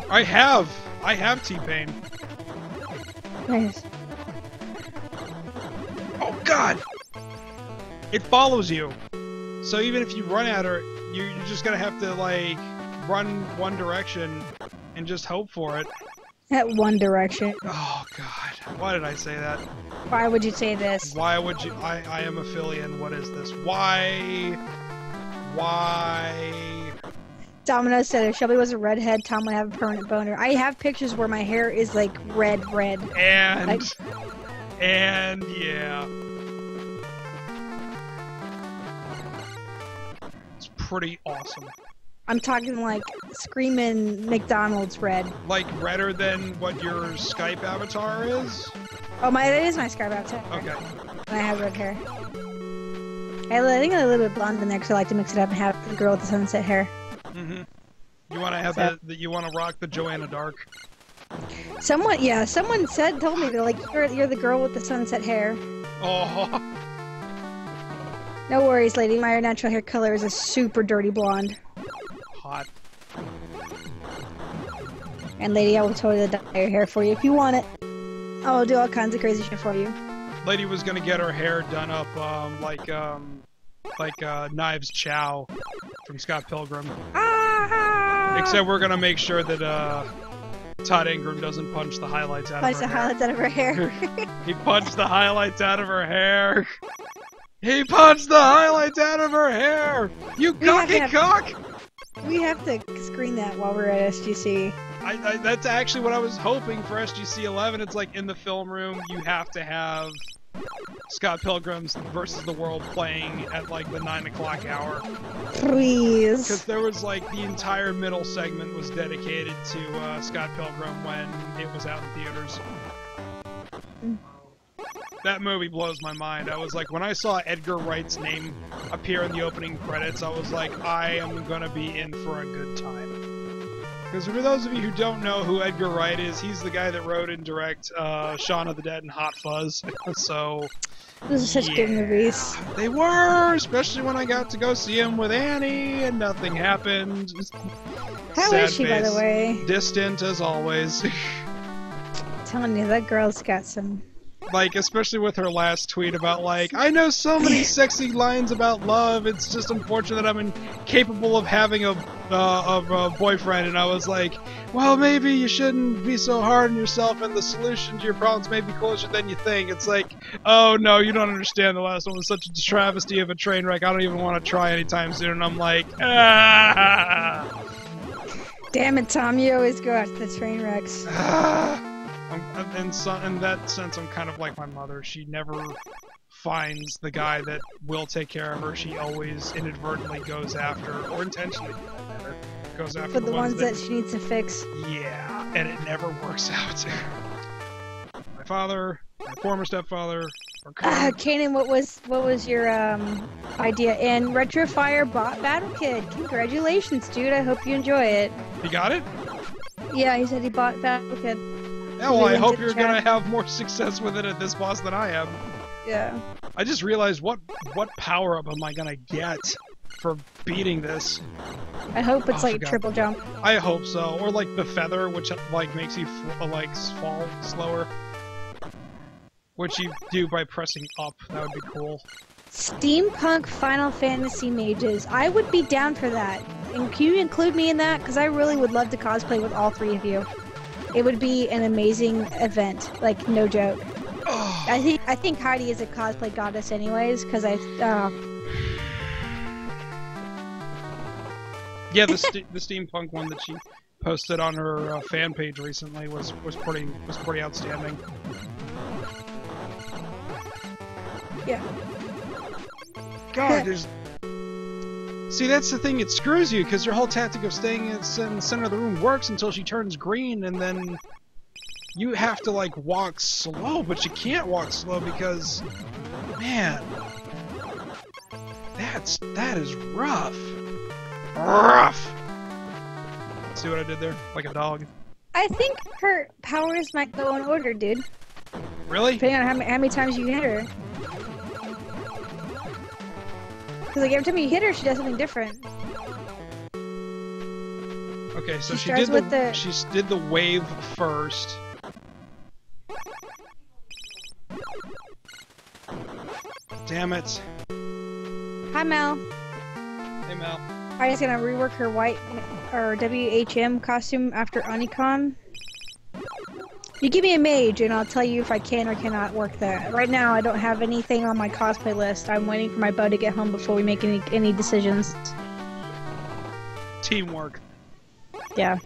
I have I have T Pain. Nice. Oh God! It follows you. So even if you run at her, you're just gonna have to like run one direction and just hope for it. At One Direction. Oh God, why did I say that? Why would you say this? Why would you? I I am a Phillian. What is this? Why? Why? Domino said if Shelby was a redhead, Tom would have a permanent boner. I have pictures where my hair is like red, red. And Like- and yeah, it's pretty awesome. I'm talking like screaming McDonald's red. Like redder than what your Skype avatar is. Oh my, that is my Skype avatar. Okay. And I have red hair. I, I think I have a little bit blonde in there because I like to mix it up and have the girl with the sunset hair. Mm-hmm. You want to have So- the you want to rock the Joanna Dark. Someone, yeah, someone said, told me they're like, you're, you're the girl with the sunset hair. Oh, No worries, lady. My natural hair color is a super dirty blonde. Hot. And lady, I will totally dye your hair for you if you want it. I will do all kinds of crazy shit for you. Lady was gonna get her hair done up um, like um, like uh, Knives Chau from Scott Pilgrim. Ah! Except we're gonna make sure that uh, Todd Ingram doesn't punch the highlights out punch of the her hair. highlights out of her hair. He punched the highlights out of her hair. He punched the highlights out of her hair. You cocky cock! We have to screen that while we're at SGC. I, I, that's actually what I was hoping for SGC 11. It's like in the film room, you have to have Scott Pilgrim's versus the World playing at like the nine o'clock hour. Please. Because there was like the entire middle segment was dedicated to uh, Scott Pilgrim when it was out in theaters. That movie blows my mind. I was like, when I saw Edgar Wright's name appear in the opening credits, I was like, I am gonna be in for a good time. Because for those of you who don't know who Edgar Wright is, he's the guy that wrote and direct uh, Shaun of the Dead and Hot Fuzz. so Those are such good yeah. movies. they were, especially when I got to go see him with Annie and nothing happened. How is Sad she, by the way? Distant as always. telling you, that girl's got some. Like, especially with her last tweet about, like, I know so many sexy lines about love. It's just unfortunate that I'm incapable of having a, uh, of a boyfriend. And I was like, well, maybe you shouldn't be so hard on yourself, and the solution to your problems may be closer than you think. It's like, oh no, you don't understand. The last one was such a travesty of a train wreck. I don't even want to try anytime soon. And I'm like, ah. Damn it, Tom! You always go after the train wrecks. I'm, in, so, in that sense, I'm kind of like my mother. She never finds the guy that will take care of her. She always inadvertently goes after, or intentionally, that goes after For the ones that she needs to fix. Yeah, and it never works out. my father, my former stepfather, or Uh. Kainin, what was what was your um idea? And Retrofire bought Battle Kid. Congratulations, dude! I hope you enjoy it. you got it? Yeah, he said he bought Battle Kid. Yeah, well, I hope you're gonna have more success with it at this boss than I am. Yeah. I just realized what what power up am I gonna get for beating this? I hope it's Oh, like triple jump. I hope so, or like the feather, which like makes you f- like fall slower, which you do by pressing up. That would be cool. Steampunk Final Fantasy mages. I would be down for that. And can you include me in that? Because I really would love to cosplay with all three of you. It would be an amazing event. Like no joke. Oh, I think I think Heidi is a cosplay goddess, anyways. Because I. Uh, yeah, the st- the steampunk one that she posted on her uh, fan page recently was was pretty was pretty outstanding. Yeah. God, there's. See, that's the thing. It screws you because your whole tactic of staying in the center of the room works until she turns green, and then you have to like walk slow, but you can't walk slow because, man, that's that is rough. Rough. See what I did there? Like a dog. I think her powers might go in order, dude. Really? Depending on how many, how many times you hit her. Because like every time you hit her, she does something different. Okay, so She she, did the, with the- she did the wave first. Damn it. Hi, Mel. Hey Mel. Heidi's gonna rework her white or WHM costume after Onicon. You give me a mage, and I'll tell you if I can or cannot work that. Right now, I don't have anything on my cosplay list. I'm waiting for my bow to get home before we make any any decisions. Teamwork. Yeah.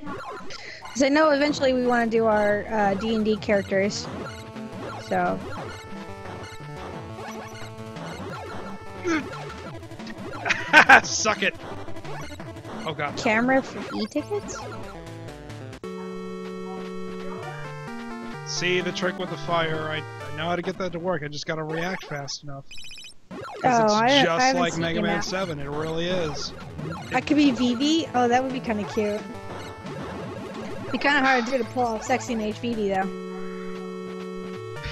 Because I know eventually we want to do our uh, D&D characters. So, Suck it. Oh god. camera for e-tickets? See the trick with the fire. I, I know how to get that to work. I just gotta react fast enough. Oh, it's I- I just haven't like Mega Man now. 7. It really is. I could be Vivi. Oh, that would be kind of cute. Be kind of hard to do to pull off sexy mage Vivi though.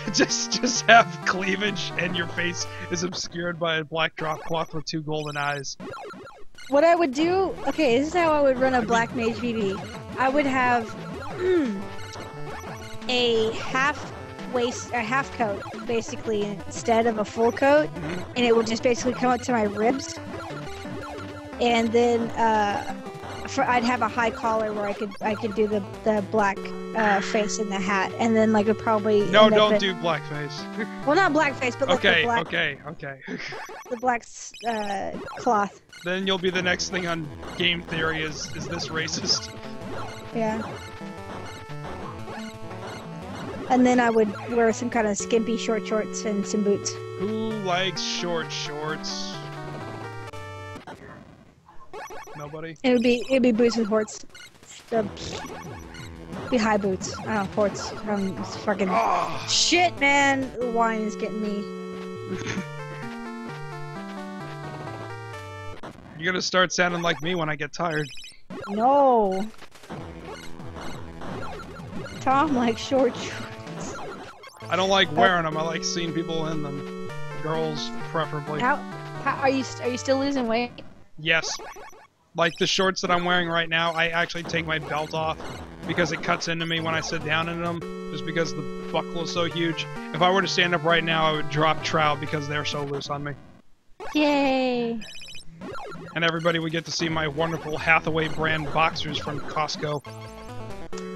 just just have cleavage and your face is obscured by a black drop cloth with two golden eyes. What I would do, okay, this is how I would run a black mage Vivi. I would have mm, a half waist, a half coat, basically, instead of a full coat, and it would just basically come up to my ribs. And then uh, for, I'd have a high collar where I could I could do the the black uh, face in the hat, and then like would probably No, don't in- do blackface. well not black face, but like okay, the black okay, okay. the black uh, cloth. then you'll be the next thing on Game Theory is is this racist? Yeah. And then I would wear some kind of skimpy short shorts and some boots. Who likes short shorts? Nobody? It would be it'd be boots with horts. The, be high boots. I don't know, horts. Um, fucking Oh, shit, man. The wine is getting me. you're gonna start sounding like me when I get tired. No. Tom likes short shorts. I don't like wearing them. I like seeing people in them. Girls, preferably. How, how are you? Are you still losing weight? Yes. Like the shorts that I'm wearing right now, I actually take my belt off because it cuts into me when I sit down in them, just because the buckle is so huge. If I were to stand up right now, I would drop trout because they're so loose on me. Yay! And everybody would get to see my wonderful Hathaway brand boxers from Costco.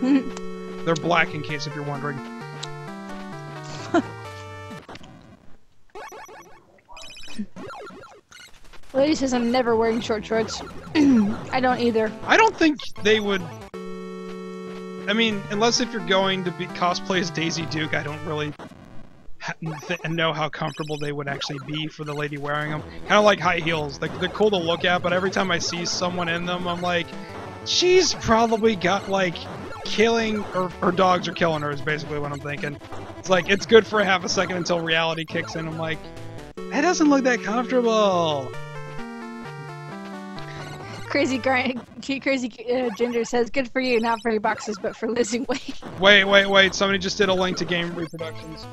They're black, in case if you're wondering. Lady says I'm never wearing short shorts. I don't either. I don't think they would. I mean, unless if you're going to be cosplay as Daisy Duke, I don't really know how comfortable they would actually be for the lady wearing them. Kind of like high heels. Like they're cool to look at, but every time I see someone in them, I'm like, she's probably got like killing or her dogs are killing her. Is basically what I'm thinking. It's like it's good for a half a second until reality kicks in. I'm like, that doesn't look that comfortable. Crazy, grind, crazy uh, ginger says, "Good for you, not for your boxes, but for losing weight." Wait, wait, wait. Somebody just did a link to game reproductions.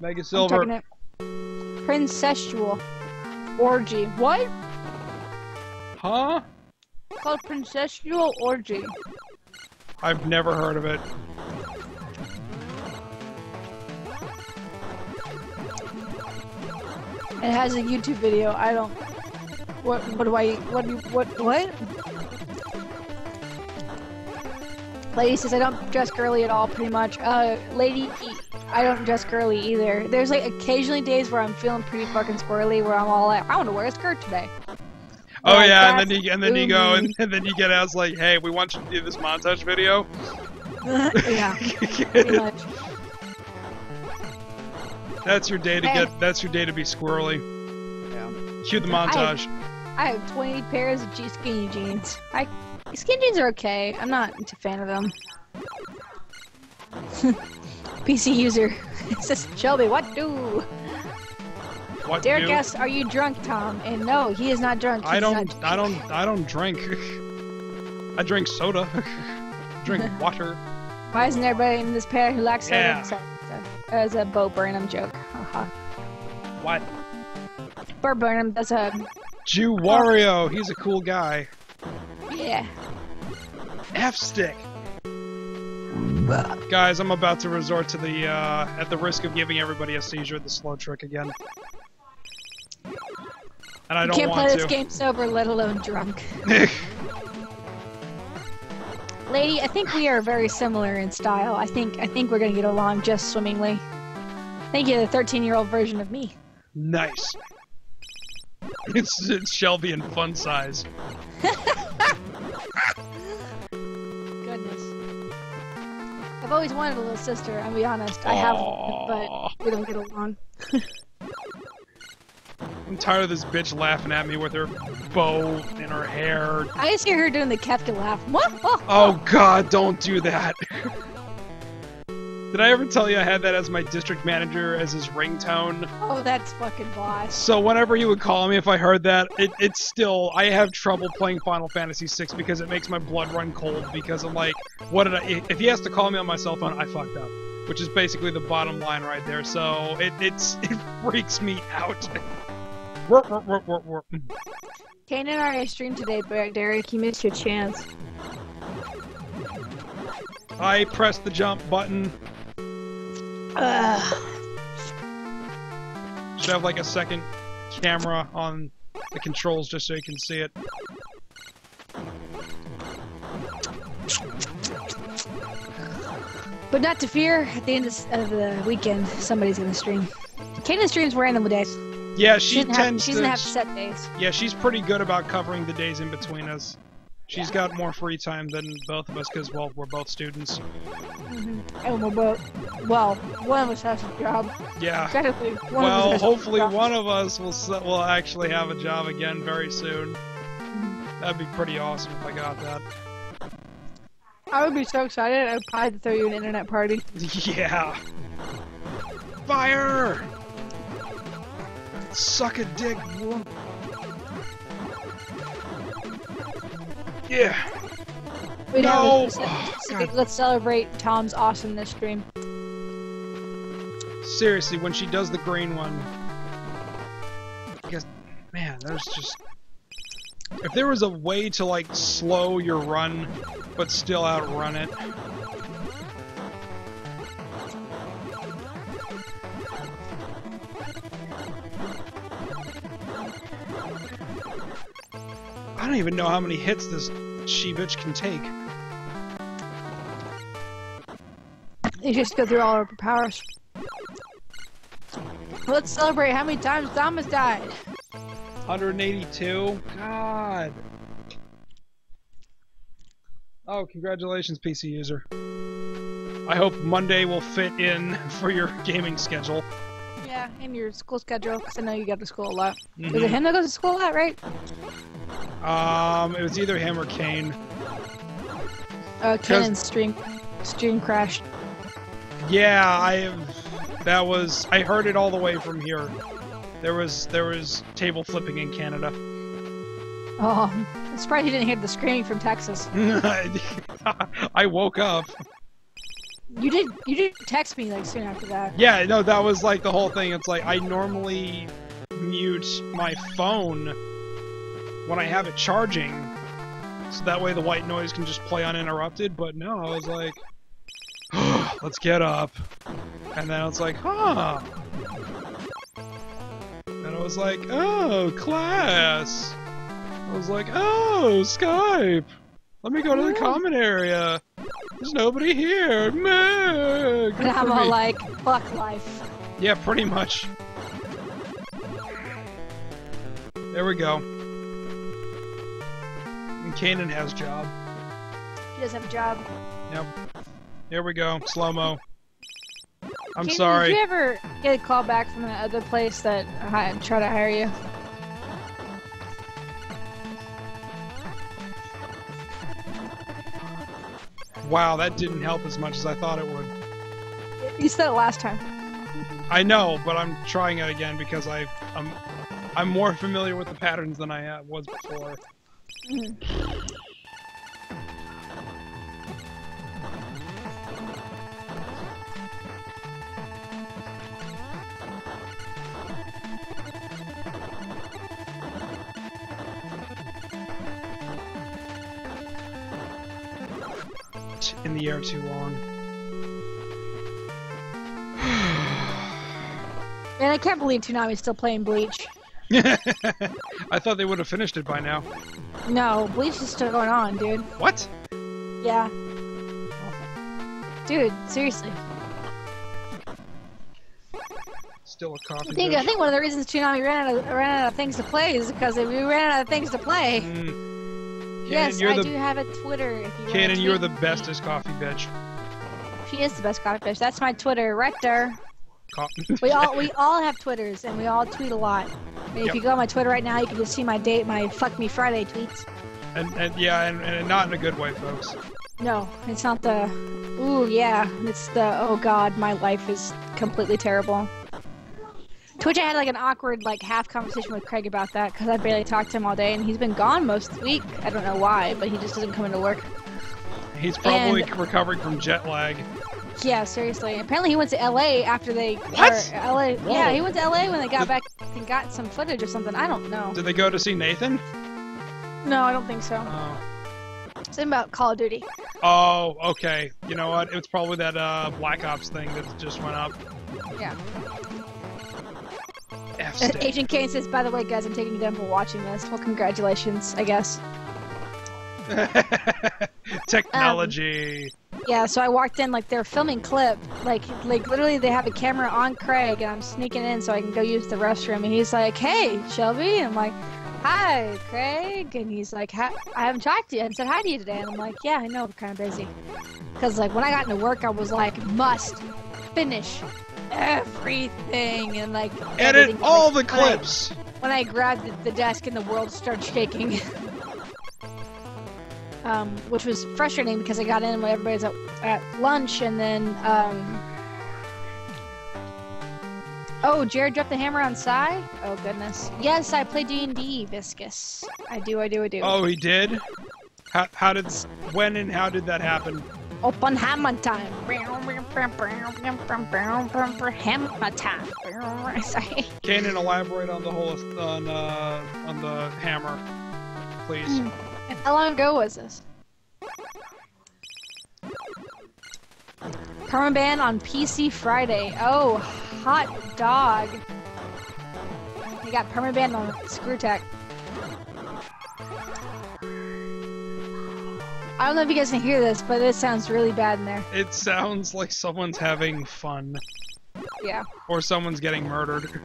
Mega Silver. Princessual orgy. What? Huh? Called princessual orgy. I've never heard of it. It has a YouTube video. I don't. What? What do I? What? Do you, what? What? Lady says I don't dress girly at all. Pretty much. Uh, lady, I don't dress girly either. There's like occasionally days where I'm feeling pretty fucking squirrely, where I'm all like, I want to wear a skirt today. Oh Like, yeah, and then you and then you go and, and then you get asked like, hey, we want you to do this montage video. yeah, pretty much. that's your day to Hey. get. That's your day to be squirrely. Cue the montage. I have 20 pairs of G skinny jeans. I skinny jeans are okay. I'm not a fan of them. PC user says Shelby, what do? what Dare do? guess, are you drunk, Tom? And no, he is not drunk. I don't. not- I don't. I don't drink. I drink soda. drink water. Why isn't everybody in this pair who likes soda? Yeah. So- so- As a Bo Burnham joke. Haha. What? Bo Burnham does a Jew Wario. He's a cool guy. yeah. F stick. Guys, I'm about to resort to the, uh, at the risk of giving everybody a seizure, the slow trick again. And I don't can't play this to. game sober, let alone drunk. Lady, I think we are very similar in style. I think I think we're gonna get along just swimmingly. Thank you, the 13 year old version of me. Nice. It's, it's Shelby in fun size. Goodness. I've always wanted a little sister, I'll be honest. I have but we don't get along. I'm tired of this bitch laughing at me with her bow and her hair. I just hear her doing the Kefka laugh. What? Oh god, don't do that. Did I ever tell you I had that as my district manager as his ringtone? Oh, that's fucking boss. So whenever he would call me if I heard that, it, it's still I have trouble playing Final Fantasy VI because it makes my blood run cold because I'm like, what did I? If he has to call me on my cell phone, I fucked up, which is basically the bottom line right there. So it it's it freaks me out. Kane and I streamed today, but Derek, you missed your chance. I pressed the jump button. Ugh. Should have like a second camera on the controls just so you can see it. But not to fear, at the end of the weekend, somebody's gonna stream. Kaden streams random days. Yeah, She, she doesn't have, tends she to. doesn't have set days. Yeah, she's pretty good about covering the days in between us. She's got more free time than both of us because, well, we're both students. hmm And we're both. Well, one of us has a job. Yeah. Technically, one Well, of us hopefully one of us will will actually have a job again very soon. That'd be pretty awesome if I got that. I would be so excited. I'd probably throw you an internet party. Yeah. Fire! Suck a dick. wo- Yeah. We No! Let's, let's- let's celebrate Tom's awesomeness stream. Seriously, when she does the green one, because man, there's just if there was a way to like slow your run but still outrun it. Don't even know how many hits this she bitch can take. You just go through all our powers. Let's celebrate how many times Tom has died. 182? God. Oh, congratulations, PC user. I hope Monday will fit in for your gaming schedule. Yeah, in your school schedule, because I know you go to school a lot. Is Mhm. it him that goes to school a lot, right? Um, it was either him or Kane. Uh, Kainin's stream stream crashed. Yeah, I. That was. I heard it all the way from here. There was there was table flipping in Canada. Oh, I'm surprised you didn't hear the screaming from Texas. I woke up. You did. You did text me like soon after that. Yeah, no, that was like the whole thing. It's like I normally mute my phone when I have it charging, so that way the white noise can just play uninterrupted. But no, I was like, let's get up, and then it's like, huh. And I was like, oh, class. I was like, oh, Skype. Let me go to the common area. There's nobody here. Meh, And I'm all like, fuck life. Yeah, pretty much. There we go. And Kainin has job. He does have a job. Yep. There we go. Slow mo. I'm Kainin, sorry. Did you ever get a call back from that other place that tried to hire you? Wow, that didn't help as much as I thought it would. You said it last time. I know, but I'm trying it again because I, I'm, I'm more familiar with the patterns than I uh, was before. In the air too long. Man, I can't believe Toonami's still playing Bleach. I thought they would have finished it by now. No, Bleach is still going on, dude. What? Yeah. Dude, seriously. Still a coffee. I think, I think one of the reasons Toonami ran out of ran out of things to play is because we ran out of things to play. Mm. Yes, I the do have a Twitter. If you Kainin, you're the bestest coffee bitch. She is the best coffee fish. That's my Twitter right there. Co- We all we all have Twitters and we all tweet a lot. And if Yep. you go on my Twitter right now, you can just see my date, my fuck me Friday tweets. and, and yeah, and, and not in a good way, folks. No, it's not the. Ooh, yeah, it's the. Oh God, my life is completely terrible. Twitch, I had like an awkward like half conversation with Craig about that because I barely talked to him all day, and he's been gone most of the week. I don't know why, but he just doesn't come into work. He's probably And- recovering from jet lag. Yeah, seriously. Apparently, he went to LA after they. What? LA. Whoa. Yeah, he went to LA when they got Did- back and got some footage or something. I don't know. Did they go to see Nathan? No, I don't think so. Oh. Something about Call of Duty. Oh, okay. You know what? It's probably that uh, Black Ops thing that just went up. Yeah. F stick. Agent Kane says, by the way, guys, I'm taking you down for watching this. Well, congratulations, I guess. Technology. Um, yeah, so I walked in like they're filming clip, like like literally they have a camera on Craig, and I'm sneaking in so I can go use the restroom, and he's like, "Hey, Shelby," and I'm like, "Hi, Craig," and he's like, "Ha- "I haven't talked to you and said hi to you today," and I'm like, "Yeah, I know, we're kind of busy," because like when I got into work, I was like, "Must finish everything," and like Edit all the Like, when I- clips. when I grabbed the, desk and the world started shaking. um, which was frustrating because I got in when everybody's at, at lunch and then. Um... Oh, Jared dropped the hammer on Psy? Oh goodness. Yes, I play D and D, Viscus. I do, I do, I do. Oh, he did. How, how did? When and how did that happen? Open hammer time. Hammer time. Kainin, elaborate on the whole on uh, on the hammer, please. Hmm. How long ago was this? Permaban on PC Friday. Oh, hot dog. We got permaban on ScrewTech. I don't know if you guys can hear this, but it sounds really bad in there. It sounds like someone's having fun, Yeah. or someone's getting murdered.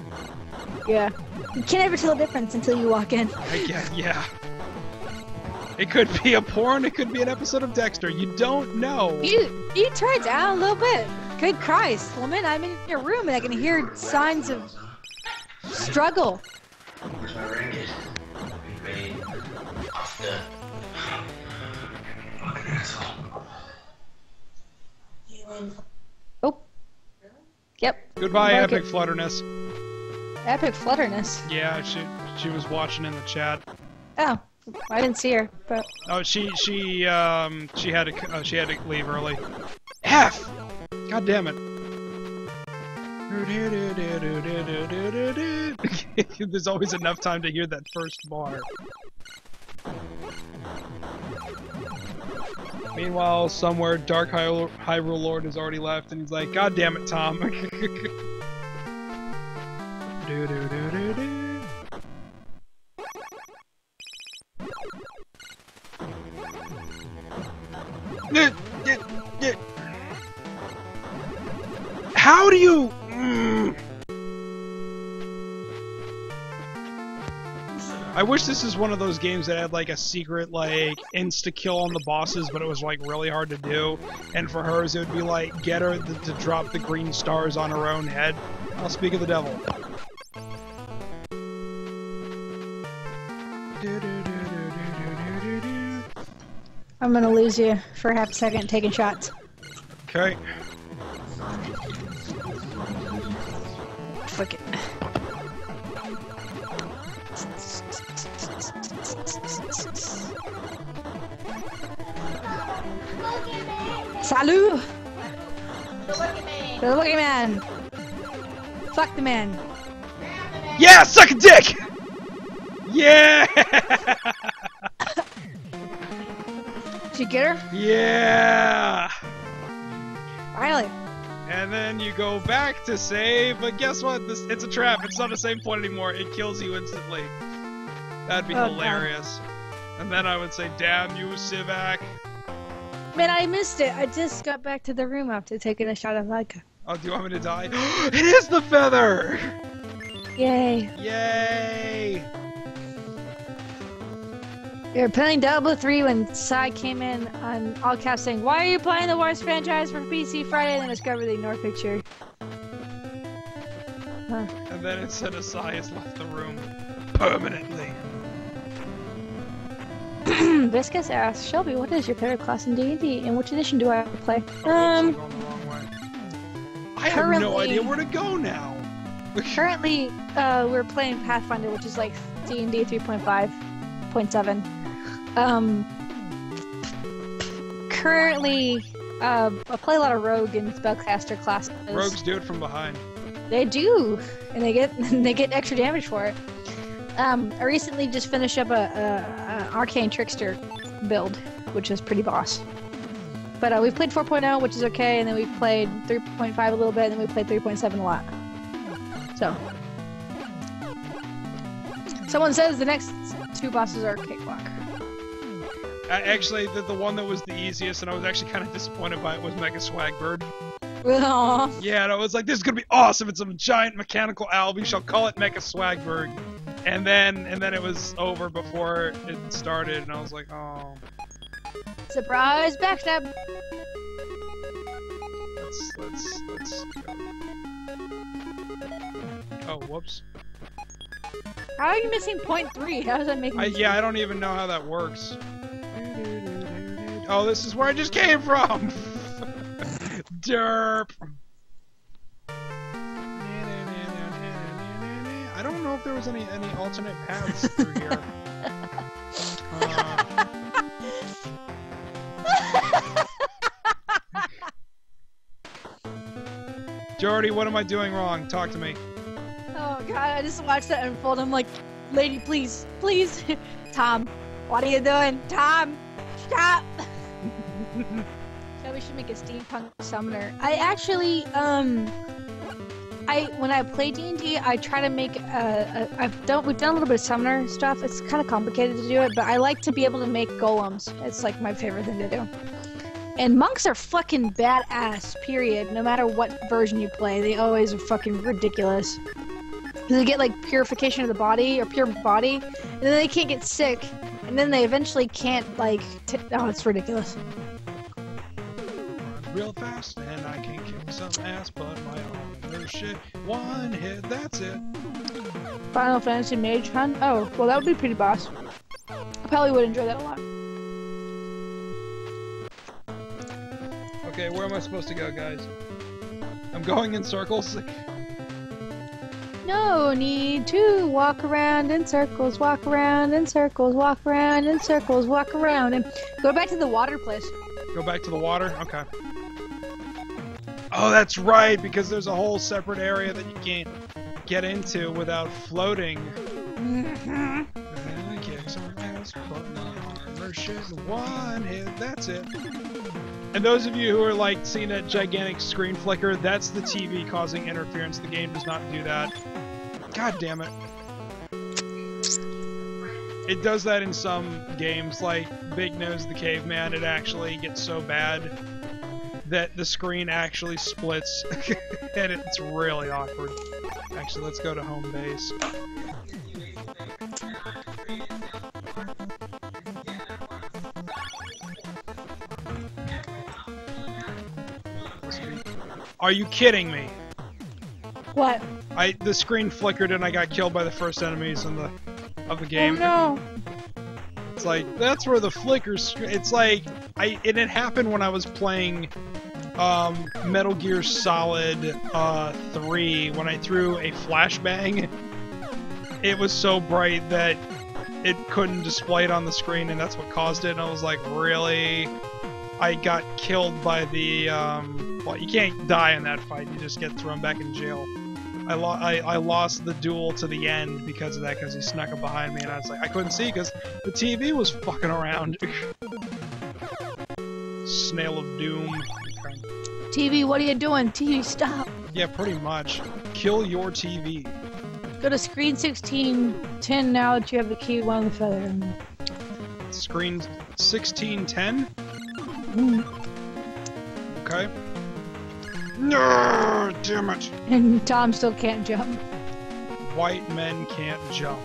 Yeah. You can't ever tell the difference until you walk in. I get, yeah. It could be a porn. It could be an episode of Dexter. You don't know. You you turn it down a little bit. Good Christ, woman! I'm in your room and I can hear signs of struggle. Where's my ringgit? We paid off the fucking asshole. Oh. Yep. Goodbye, Mark epic it. flutterness. Epic flutterness. Yeah, she she was watching in the chat. Oh, I didn't see her, but Oh, she she um she had to uh, she had to leave early. F. God damn it. There's always enough time to hear that first bar. Meanwhile, somewhere Dark Hy- Hyrule Lord has already left, and he's like, "God damn it, Tom." Do, do, do, How do you? Wish this is one of those games that had like a secret like insta kill on the bosses, but it was like really hard to do. And for hers, it would be like get her th- to drop the green stars on her own head. I'll speak of the devil. I'm gonna lose you for half a second taking shots. Okay. Salut! The Boogeyman! Fuck the man. Yeah, suck a dick. Yeah. Did you get her? yeah. Finally. And then you go back to save, but guess what? This it's a trap. It's not a save point anymore. It kills you instantly. That'd be Oh, God. hilarious. And then I would say, "Damn you, Sivak." Man, I missed it. I just got back to the room after taking a shot of vodka. Oh, do you want me to die? it is the feather! Yay. Yay! We were playing Diablo 3 when Sai came in on all caps saying, Why are you playing the worst franchise for PC Friday? And then discovered the ignore picture. Huh. And then it said Asai has left the room permanently. Viscous asks, Shelby, what is your favorite class in D&D? And which edition do I play? Um, going the wrong way. I have no idea where to go now. currently, uh, we're playing Pathfinder, which is like D&D 3.5.7. Um, currently, uh, I play a lot of Rogue and Spellcaster classes. Rogues do it from behind. They do, and they get they get extra damage for it. Um, I recently just finished up a, a, a arcane trickster build, which is pretty boss. But uh, we played 4.0, which is okay, and then we played 3.5 a little bit, and then we played 3.7 a lot. So, someone says the next two bosses are cakewalk. I, actually, the, the one that was the easiest, and I was actually kind of disappointed by it, was Mega Swagbird. Aw. Yeah, and I was like, this is gonna be awesome. It's a giant mechanical owl. We shall call it Mecha Swagberg. And then, and then it was over before it started, and I was like, oh, Surprise backstab! let's, let's, let's go. Oh, whoops. How are you missing point three? How does that make I, yeah, I don't even know how that works. Oh, this is where I just came from! Derp! Don't know if there was any any alternate paths through here. Uh, Jordy, what am I doing wrong? Talk to me. Oh god, I just watched that unfold. I'm like, lady, please, please, Tom, what are you doing, Tom? Stop. so we should make a steampunk summoner. I actually, um, I when I play D and I try to make a, a. I've done we've done a little bit of summoner stuff. It's kind of complicated to do it, but I like to be able to make golems. It's like my favorite thing to do. And monks are fucking badass. Period. No matter what version you play, they always are fucking ridiculous. They get like purification of the body or pure body, and then they can't get sick, and then they eventually can't like. Oh, it's ridiculous. Real fast, and I can kick some ass, but my armor shit. One hit, that's it. Final Fantasy Mage Hunt. Oh, well, that would be pretty boss. I probably would enjoy that a lot. Okay, where am I supposed to go, guys? I'm going in circles. No need to walk around in circles, walk around in circles, walk around in circles, walk around, and go back to the water place. Go back to the water? Okay. Oh, that's right, because there's a whole separate area that you can't get into without floating. And I kick some ass, but my armor shit. One hit, that's it. And those of you who are like seeing that gigantic screen flicker, that's the TV causing interference. The game does not do that. God damn it. It does that in some games, like Big Nose the Caveman. It actually gets so bad that the screen actually splits, and it's really awkward. Actually, let's go to home base. Are you kidding me? What? I the screen flickered and I got killed by the first enemies in the of the game. Oh no. It's like that's where the flickers. It's like I and it happened when I was playing um, Metal Gear Solid uh, 3 when I threw a flashbang. It was so bright that it couldn't display it on the screen, and that's what caused it. And I was like, really? I got killed by the. Um, well, you can't die in that fight. You just get thrown back in jail. I, lo- I, I lost the duel to the end because of that, because he snuck up behind me, and I was like, I couldn't see because the TV was fucking around. Snail of Doom. TV, what are you doing? TV, stop. Yeah, pretty much. Kill your TV. Go to screen 1610 now that you have the key one of the feather. Screen 1610? Mm-hmm. Okay. No, damn it. And Tom still can't jump. White men can't jump.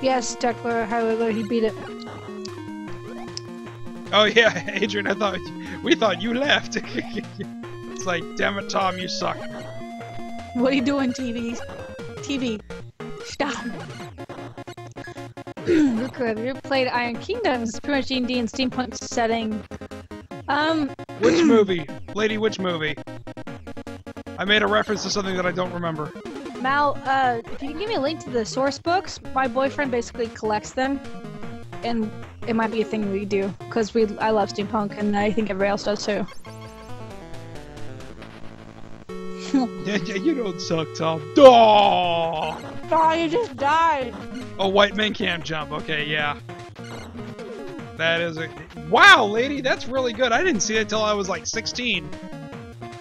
Yes, Declan Highway, he beat it. Oh yeah, Adrian, I thought we thought you left. it's like, damn it, Tom, you suck. What are you doing, TV? TV. Stop. Luca, you played Iron Kingdoms? Pretty much D&D and steampunk setting. Um, Which movie, lady? Which movie? I made a reference to something that I don't remember. Mal, uh, if you can give me a link to the source books, my boyfriend basically collects them, and it might be a thing we do because we I love steampunk, and I think everybody else does too. Yeah, yeah, you don't suck, Tom. Oh, Oh, you just died. oh white men can't jump. Okay, yeah. That is a wow, lady. That's really good. I didn't see it till I was like 16,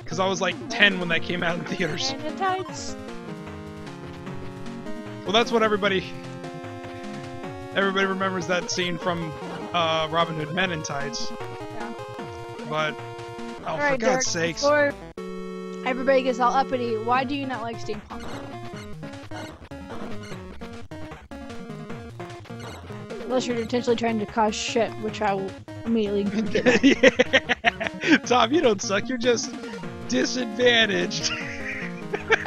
because I was like 10 when that came out in theaters. And the tights. Well, that's what everybody everybody remembers that scene from uh, Robin Hood Men in Tights. Yeah. But oh, for God's Derek, sakes! Everybody gets all uppity, why do you not like steampunk? Unless you're intentionally trying to cause shit, which I will immediately get. Tom, you don't suck. You're just disadvantaged.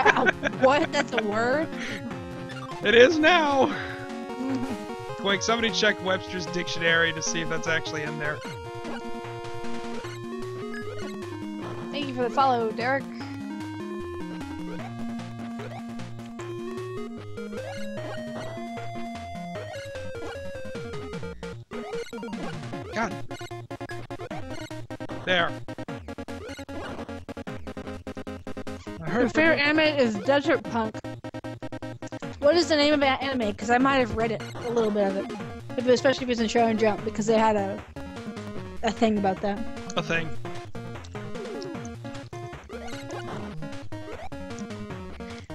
Ow, what? That's a word? it is now. Quick, somebody check Webster's dictionary to see if that's actually in there. Thank you for the follow, Derek. Is Desert Punk. What is the name of that anime? Because I might have read it, a little bit of it. If, especially if it's in Shonen Jump, because they had a a thing about that. a thing.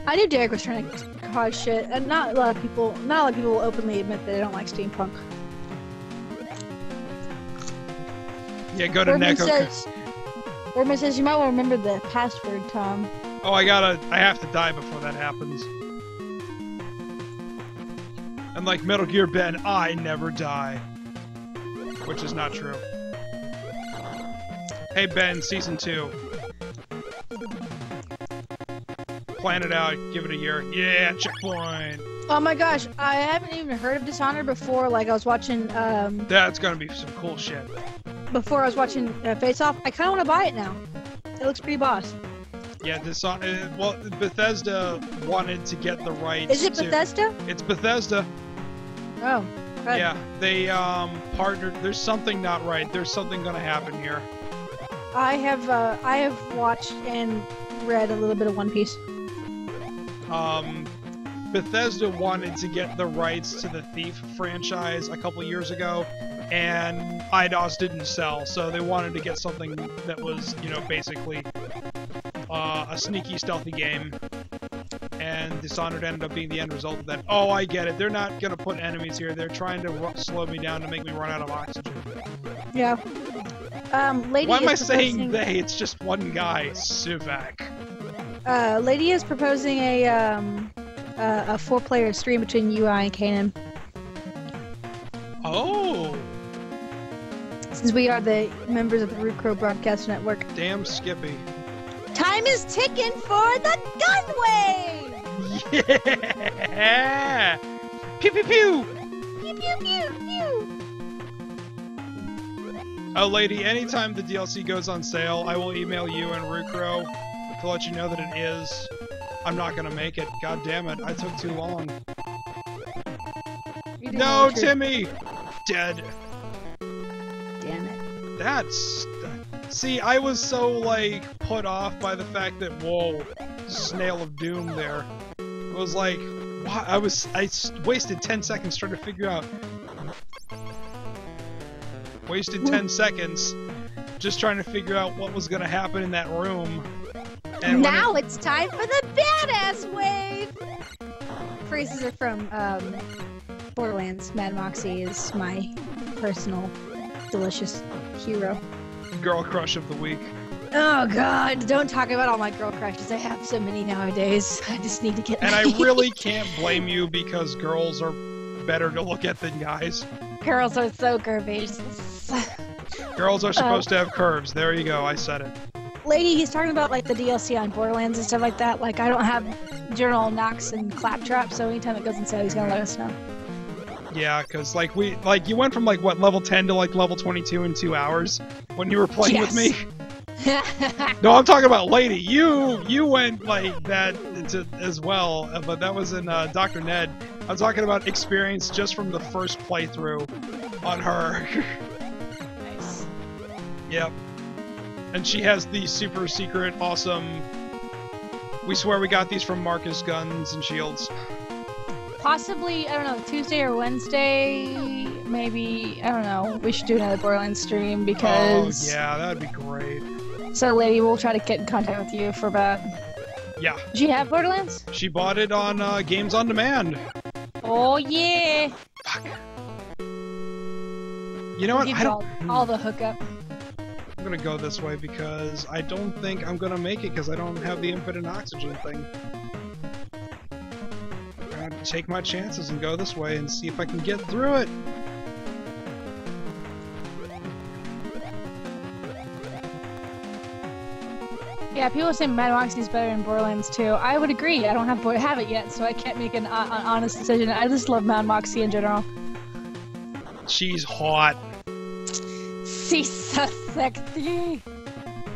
I knew Derek was trying to cause shit, and not a lot of people, not a lot of people will openly admit that they don't like steampunk. Yeah, go to Neko. says, Orman says you might want to remember the password, Tom. Oh, I gotta. I have to die before that happens. And like Metal Gear Ben, I never die. Which is not true. Hey Ben, season two. Plan it out, give it a year. Yeah, checkpoint. Oh my gosh, I haven't even heard of Dishonored before. Like I was watching, um, That's gonna be some cool shit. Before I was watching uh, Face Off. I kind of want to buy it now. It looks pretty boss. Yeah, this uh, well, Bethesda wanted to get the rights. Is it to- Bethesda? It's Bethesda. Oh, okay. Yeah, they um partnered. There's something not right. There's something gonna happen here. I have, uh, I have watched and read a little bit of One Piece. Um, Bethesda wanted to get the rights to the Thief franchise a couple years ago, and Eidos didn't sell, so they wanted to get something that was, you know, basically uh, a sneaky, stealthy game. And Dishonored ended up being the end result of that. Oh, I get it. They're not gonna put enemies here. They're trying to slow me down to make me run out of oxygen. Yeah. Um, Lady Why am I saying they? It's just one guy, Sivak. Uh, Lady is proposing a um, uh, a four-player stream between UI and Kainin. Oh, Since we are the members of the Roocrow Broadcast Network. damn Skippy. Time is ticking for the gun wave! Yeah! Pew pew pew! Pew pew pew pew! Oh, lady, anytime the DLC goes on sale, I will email you and Roocrow to let you know that it is. I'm not gonna make it. God damn it, I took too long. No, know the truth. Timmy! Dead. It. That's. See, I was so, like, put off by the fact that, whoa, Snail of Doom there. It was like, why? I was. I wasted 10 seconds trying to figure out. Wasted 10 seconds just trying to figure out what was gonna happen in that room. And now it's time for the badass wave! Phrases are from um, Borderlands. Mad Moxxi is my personal delicious hero. Girl crush of the week. Oh God! Don't talk about all my girl crushes. I have so many nowadays. I just need to get. And I really can't blame you because girls are better to look at than guys. girls are so curvaceous. Girls are oh. supposed to have curves. There you go. I said it. Lady, he's talking about like the DLC on Borderlands and stuff like that. Like I don't have General Knoxx and Claptrap, so anytime it goes in sale, he's gonna let us know. Yeah, because like we like you went from like what level 10 to like level 22 in two hours when you were playing with me. No, I'm talking about Lady. You you went like that to, as well, uh, but that was in uh, Dr. Ned. I'm talking about experience just from the first playthrough on her. nice. yep. And she has the super secret, awesome. We swear we got these from Marcus Guns and Shields. Possibly, I don't know, Tuesday or Wednesday, maybe. I don't know. We should do another Borderlands stream because... Oh yeah, that'd be great. So, lady, we'll try to get in contact with you for about... Yeah, Do you have Borderlands? she bought it on uh, Games on Demand. Oh yeah. Fuck. You know what? I don't. all, all the hookup. I'm gonna go this way because I don't think I'm gonna make it because I don't have the infinite oxygen thing. Take my chances and go this way and see if I can get through it. Yeah, people say Mad Moxxi's better in Borderlands too. I would agree. I don't have have it yet, so I can't make an, uh, an honest decision. I just love Mad Moxxi in general. She's hot. She's so sexy.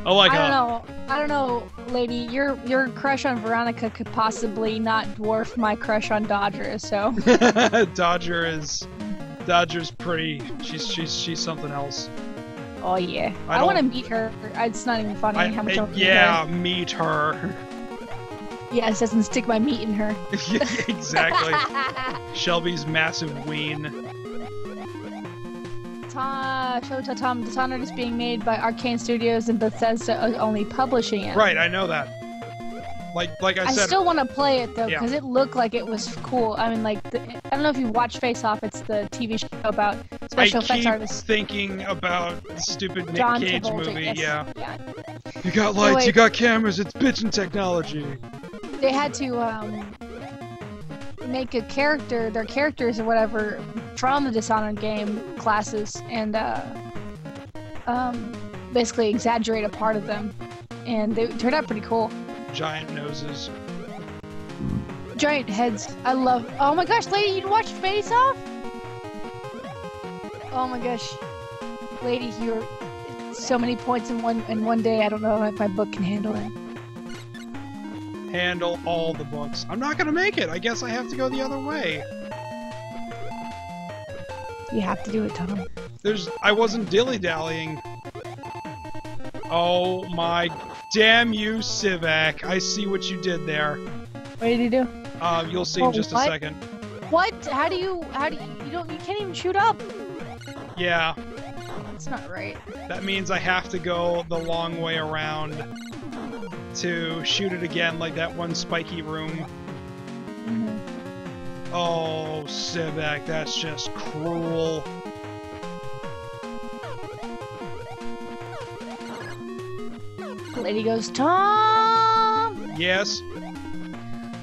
I like I don't know. I don't know, lady. Your your crush on Veronica could possibly not dwarf my crush on Dodger. So Dodger is Dodger's pretty. She's she's she's something else. oh yeah, I I, want to meet her. It's not even funny I, how much I yeah, meet her. meet her. Yes, doesn't stick my meat in her. exactly. Shelby's massive ween. Tom, show Tom. Dishonored is being made by Arkane Studios and Bethesda is only publishing it. Right, I know that. Like like I, said, I said. still want to play it though Yeah. because it looked like it was cool. I mean, like the, I don't know if you watch Face Off. It's the TV show about special I effects keep artists. thinking about the stupid Nick John Cage Travolta, movie. yes. Yeah. yeah. You got lights, Anyway. you got cameras, it's bitchin' technology. They had to um, make a character, their characters or whatever, from the Dishonored game classes, and uh, um, basically exaggerate a part of them, and they turned out pretty cool. Giant noses. Giant heads. I love. Oh my gosh, lady, you watched Face Off? Oh my gosh, lady, you're so many points in one in one day. I don't know if my book can handle it. Handle all the books. I'm not gonna make it. I guess I have to go the other way. You have to do it, Tom. There's. I wasn't dilly dallying. Oh my. Damn you, Sivak. I see what you did there. What did you do? Um, you'll see Oh, in just a second. What? How do you? How do you? You don't. You can't even shoot up. Yeah, That's not right. that means I have to go the long way around to shoot it again, like that one spiky room. Oh, Sivak, that's just cruel. Lady goes, Tom. Yes.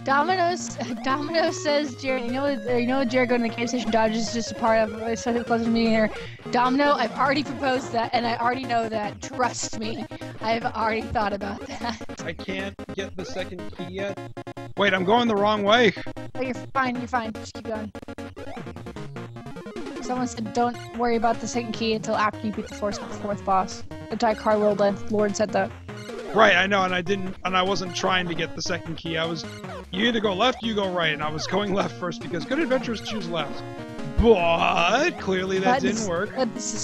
Domino's. Domino's says, Jared. You know, uh, you know, Jared going to the cave station Dodge is just a part of it's such a pleasure meeting here. Domino, I've already proposed that, and I already know that. Trust me, I've already thought about that. I can't get the second key yet. Wait, I'm going the wrong way. But you're fine. You're fine. Just keep going. Someone said, "Don't worry about the second key until after you beat the fourth, fourth boss." The Ty Carwell Lord said that. Right, I know, and I didn't, and I wasn't trying to get the second key. I was, you either go left, you go right, and I was going left first because good adventurers choose left. But clearly that didn't work. But this is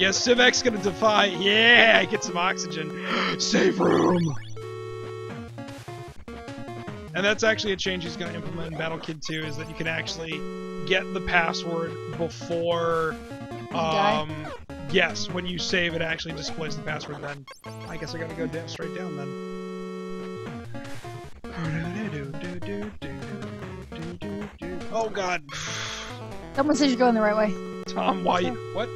Yes, Sivak's gonna defy. Yeah, get some oxygen. Save room. And that's actually a change he's gonna implement in Battle Kid 2 is that you can actually get the password before. Um, yes, when you save, it actually displays the password. Then I guess I gotta go down, straight down then. Oh God, Someone says you're going the right way. Tom, why? you- What?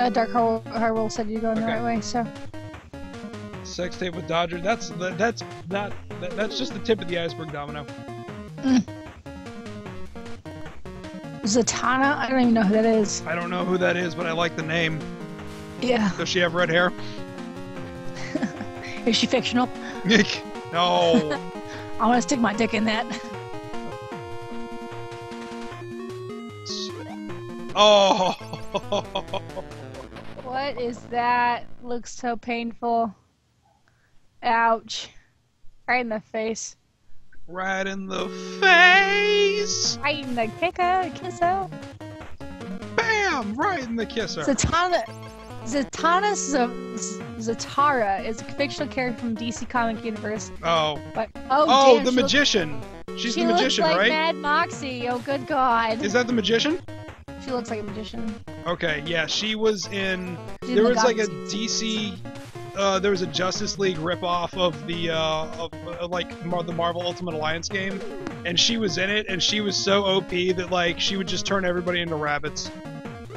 Uh, Dark Har- Harwell said you're going the right way, so. Sex tape with Dodger. That's that, that's not that, that's just the tip of the iceberg, Domino. Zatanna? I don't even know who that is. I don't know who that is, but I like the name. Yeah. Does she have red hair? Is she fictional? Nick, no. I want to stick my dick in that. Oh. What is that? Looks so painful. Ouch. Right in the face. right in the face. Right in the kicker, kiss out. Bam! Right in the kisser. Zatanna. Zatanna Z- Zatara is a fictional character from DC Comic Universe. Oh. But oh, Oh, damn, the magician. She's she the magician, looks like right? Mad Moxxi. Oh, good God. Is that the magician? She looks like a magician. Okay, yeah, she was in. She's There the was like a DC. Uh, there was a Justice League ripoff of the uh, of uh, like Mar- the Marvel Ultimate Alliance game, and she was in it, and she was so OP that like she would just turn everybody into rabbits,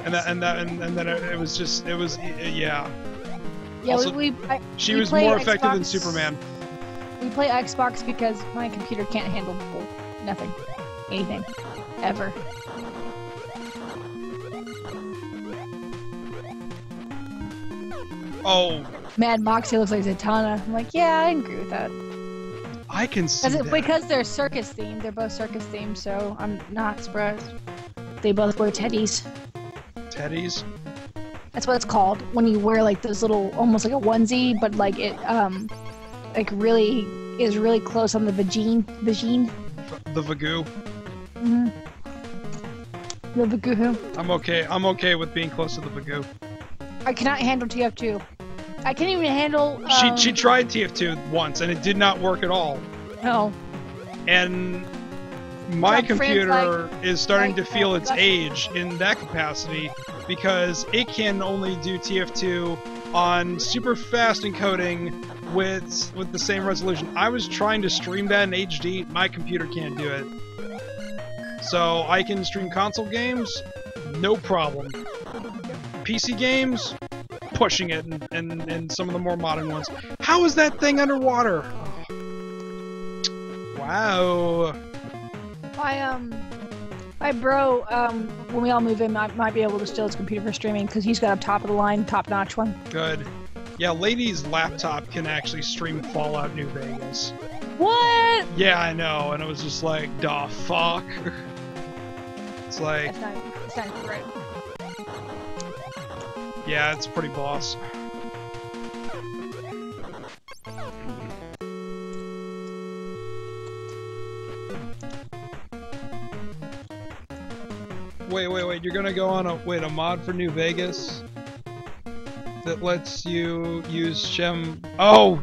and that and that and, and then it, was just it was yeah. Yeah, Also, we, we, I, She We was more effective than Superman. we play Xbox because my computer can't handle nothing. Anything. Ever. Oh, Mad Moxxi looks like Zatanna. I'm like, yeah, I agree with that. I can see Because, it, that. because they're circus themed. They're both circus themed, so I'm not surprised. They both wear teddies. Teddies. That's what it's called when you wear like those little, almost like a onesie, but like it, um, like really is really close on the vagine, vagine. The Vagoo. Mm-hmm. The vagoo. I'm okay. I'm okay with being close to the Vagoo. I cannot handle TF2. I can't even handle. Um, She she tried TF2 once and it did not work at all. No. And my Drop frames computer is starting like, to feel uh, its age in that capacity because it can only do TF2 on super fast encoding with with the same resolution. I was trying to stream that in HD. My computer can't do it. So I can stream console games, no problem. PC games, pushing it, and, and, and some of the more modern ones. How is that thing underwater? Wow. My um, my bro, um, when we all move in, might, might be able to steal his computer for streaming because he's got a top of the line, top notch one. Good. Yeah, Lady's laptop can actually stream Fallout New Vegas. What? Yeah, I know, and it was just like, the fuck? it's like, That's not. That's not right. Yeah, it's pretty boss. Wait, wait, wait, you're gonna go on a, wait, a mod for New Vegas? That lets you use Shem, oh!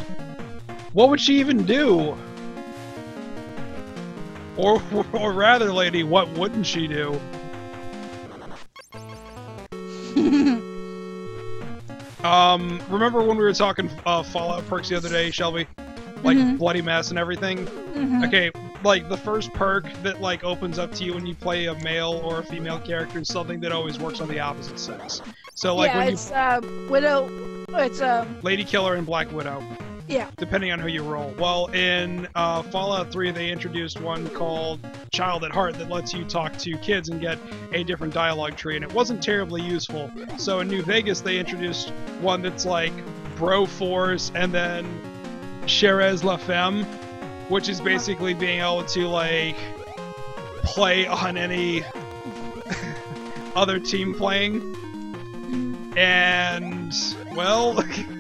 What would she even do? Or, or rather, lady, what wouldn't she do? Um, remember when we were talking uh, Fallout perks the other day, Shelby? Like Mhm. bloody mess and everything. Mhm. Okay, like the first perk that like opens up to you when you play a male or a female character is something that always works on the opposite sex. So like yeah, when you it's uh, widow. It's um, Lady Killer and Black Widow. Yeah. Depending on who you roll. Well, in uh, Fallout 3, they introduced one called Child at Heart that lets you talk to kids and get a different dialogue tree, and it wasn't terribly useful. So in New Vegas, they introduced one that's like Bro Force and then Cherchez La Femme, which is basically being able to like play on any other team playing. And, well.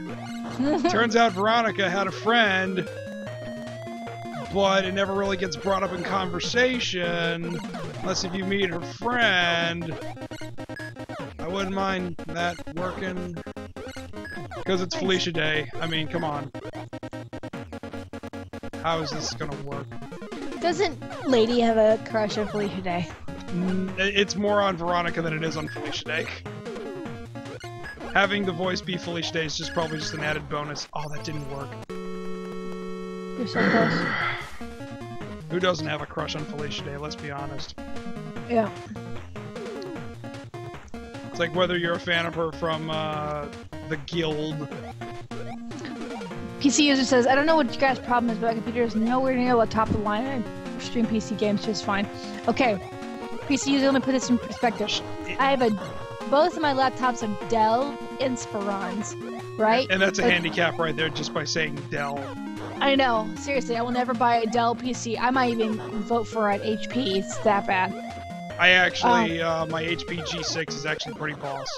Turns out Veronica had a friend, but it never really gets brought up in conversation unless if you meet her friend. I wouldn't mind that working because it's Felicia Day. I mean, come on. How is this gonna work? doesn't Lady have a crush on Felicia Day? It's more on Veronica than it is on Felicia Day. Having the voice be Felicia Day is just probably just an added bonus. Oh, that didn't work. You're so close. Who doesn't have a crush on Felicia Day? Let's be honest. Yeah. It's like whether you're a fan of her from uh, the Guild. PC user says, I don't know what you guys' problem is, but my computer is nowhere near the top of the line. I stream PC games just fine. Okay, PC user, let me put this in perspective. I have a both of my laptops are Dell Inspirons, right? And that's a Like- handicap right there just by saying Dell. I know. Seriously, I will never buy a Dell PC. I might even vote for an HP. It's that bad. I actually, uh, my HP G6 is actually pretty boss.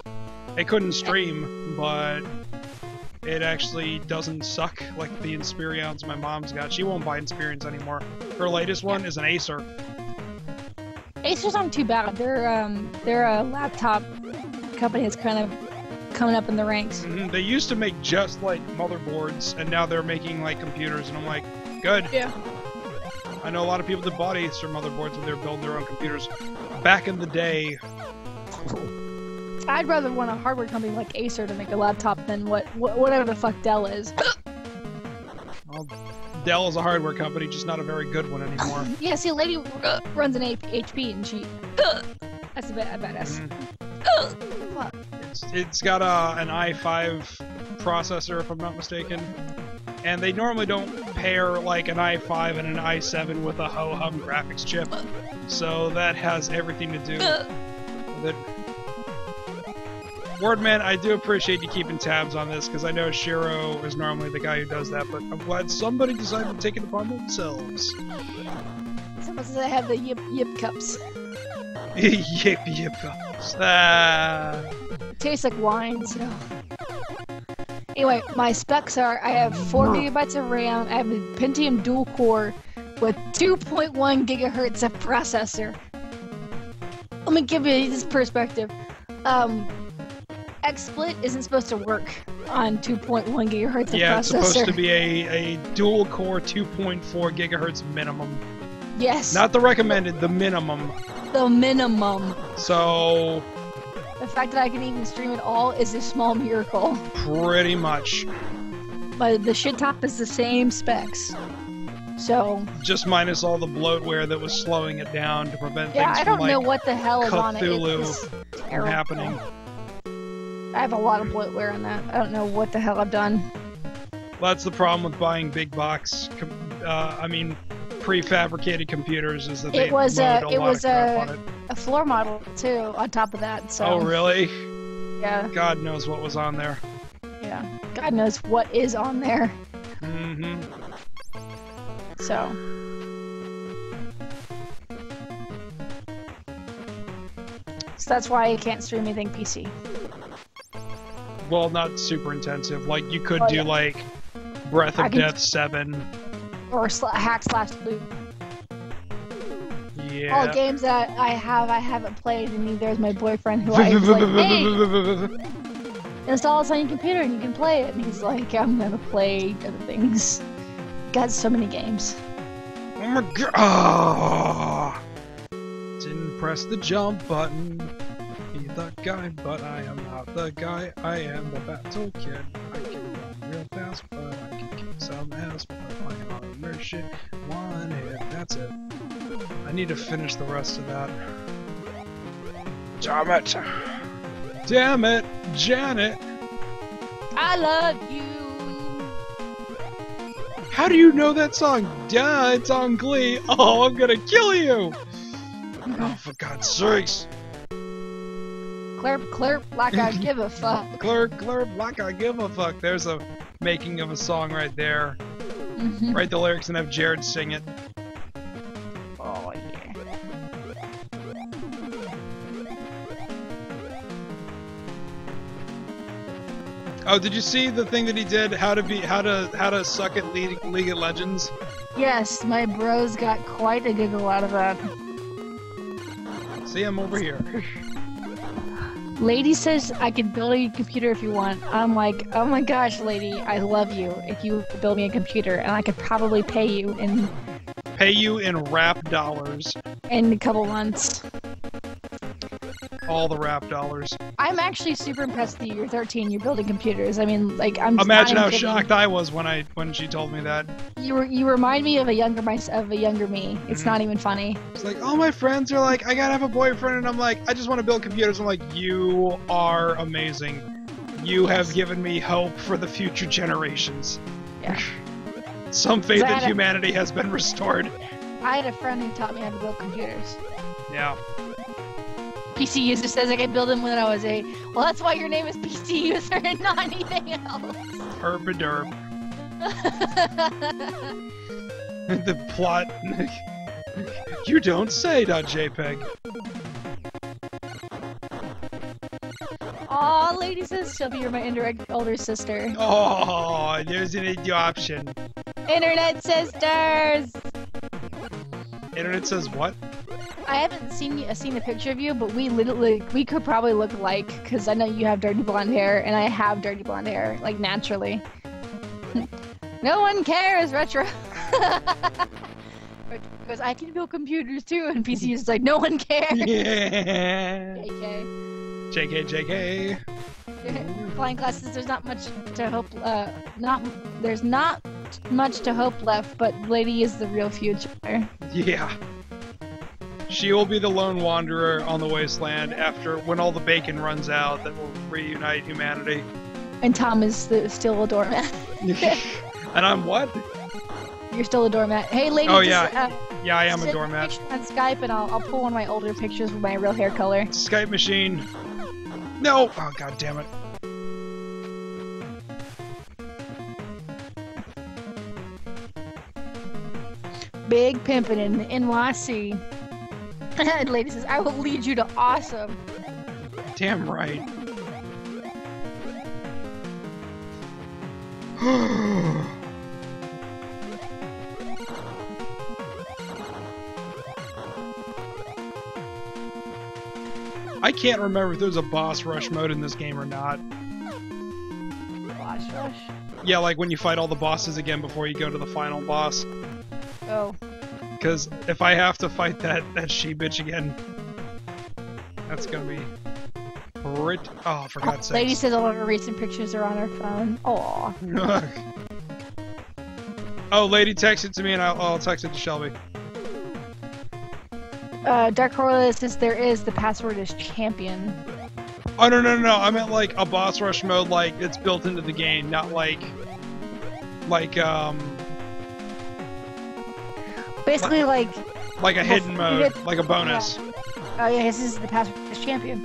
It couldn't stream, but it actually doesn't suck like the Inspirons my mom's got. She won't buy Inspirons anymore. Her latest one is an Acer. Acer's aren't too bad. They're um they're a laptop company that's kind of coming up in the ranks. Mhm, They used to make just like motherboards, and now they're making like computers, and I'm like, good. Yeah. I know a lot of people that bought Acer motherboards when they were building their own computers. Back in the day, I'd rather want a hardware company like Acer to make a laptop than what wh- whatever the fuck Dell is. well, Dell is a hardware company, just not a very good one anymore. yeah, see, a lady uh, runs an A- HP and she. That's a bit a badass. Mhm. It's, it's got a, an i5 processor, if I'm not mistaken. And they normally don't pair like an i5 and an i7 with a ho hum graphics chip. So that has everything to do with it. Wordman, I do appreciate you keeping tabs on this because I know Shiro is normally the guy who does that, but I'm glad somebody decided to take it upon themselves. Someone says I have the yip yip cups. yip yip. Ah. It tastes like wine, so. Anyway, my specs are I have 4 gigabytes of RAM, I have a Pentium dual core with 2.1 gigahertz of processor. Let me give you this perspective. Um, XSplit isn't supposed to work on 2.1 gigahertz of Yeah, it's supposed to be a, a dual core 2.4 gigahertz minimum. yes, Not the recommended, the minimum. The minimum. So, The fact that I can even stream it all is a small miracle. pretty much. But the shit top is the same specs. So, Just minus all the bloatware that was slowing it down to prevent yeah, things I don't know what the hell is on it. It's happening. I have a lot of bloatware on that. I don't know what the hell I've done. That's the problem with buying big box, uh, I mean, prefabricated computers is that It they was, load uh, a it was, on it. A floor model too, on top of that. So, Oh, really? yeah, God knows what was on there. yeah. God knows what is on there. Mm-hmm. So, so that's why I can't stream anything PC. Well, not super intensive. Like, you could Oh, do, yeah. like, Breath of Death 7. Or sla- hack slash loot. Yeah. All games that I have, I haven't played, and neither has my boyfriend, who I was like, hey, install this on your computer and you can play it. And he's like, I'm gonna play other things. Got so many games. Oh my god! Ah! Didn't press the jump button. Be the guy, but I am not the guy. I am the battle kid. I can run real fast, but I can kick some ass. But my armor shit. One. That's it. I need to finish the rest of that. Damn it! Damn it, Janet! I love you. How do you know that song? Duh, it's on Glee. Oh, I'm gonna kill you! Oh, for God's sakes! Clerp, clerp, like I give a fuck. Clerk, clerk, like I give a fuck. There's a making of a song right there. Mhm. Write the lyrics and have Jared sing it. Oh yeah. Oh, did you see the thing that he did? How to be, how to, how to suck at League, League of Legends? Yes, my bros got quite a giggle out of that. See, I'm over here. Lady says I can build a computer if you want. I'm like, oh my gosh, lady, I love you. If you build me a computer, and I could probably pay you in Pay you in rap dollars. in a couple months. All the rap dollars. I'm actually super impressed that you're 13. You're building computers. I mean, like I'm. Imagine how kidding. shocked I was when I when she told me that. You were. You remind me of a younger my of a younger me. It's Mhm. not even funny. It's like all my friends are like, I gotta have a boyfriend, and I'm like, I just want to build computers. I'm like, you are amazing. You have given me hope for the future generations. Yeah. Some faith in That- humanity has been restored. I had a friend who taught me how to build computers. Yeah. PC user says I could build them when I was eight. Well, that's why your name is PC user and not anything else. Herbiderb. the plot. you don't say. .jpg. Aw, lady says Sylvie, you're my indirect older sister. Oh, there's an adoption. Internet sisters. Internet says what? I haven't seen you, seen a picture of you, but we literally we could probably look alike because I know you have dirty blonde hair and I have dirty blonde hair, like naturally. no one cares, retro. Because I can build computers too, and PC is like, no one cares. Yeah. JK. JK, JK. Flying classes, there's not much to hope. Uh, not there's not much to hope left, but Lady is the real future. Yeah. She will be the lone wanderer on the wasteland after when all the bacon runs out that will reunite humanity. And Tom is the, still a doormat. and I'm what? You're still a doormat. Hey, Lady. Oh, just, yeah. uh, Yeah, I am a doormat. picture on Skype, and I'll, I'll pull one of my older pictures with my real hair color. Skype machine. No! Oh god damn it. Big pimpin' in the NYC. And Lady says, I will lead you to awesome. Damn right. I can't remember if there's a boss rush mode in this game or not. Boss rush. Yeah, like when you fight all the bosses again before you go to the final boss. Oh, Because if I have to fight that that she bitch again, that's gonna be pretty. Oh, for God's sake! Lady says all of her recent pictures are on her phone. Aw. oh, lady, text it to me and I'll, I'll text it to Shelby. Uh, Dark Horror says there is. The password is champion. Oh no no no! no, I meant like a boss rush mode, like it's built into the game, not like like um Basically, like, like a hidden mode, like a bonus. oh yeah, this is the password is champion.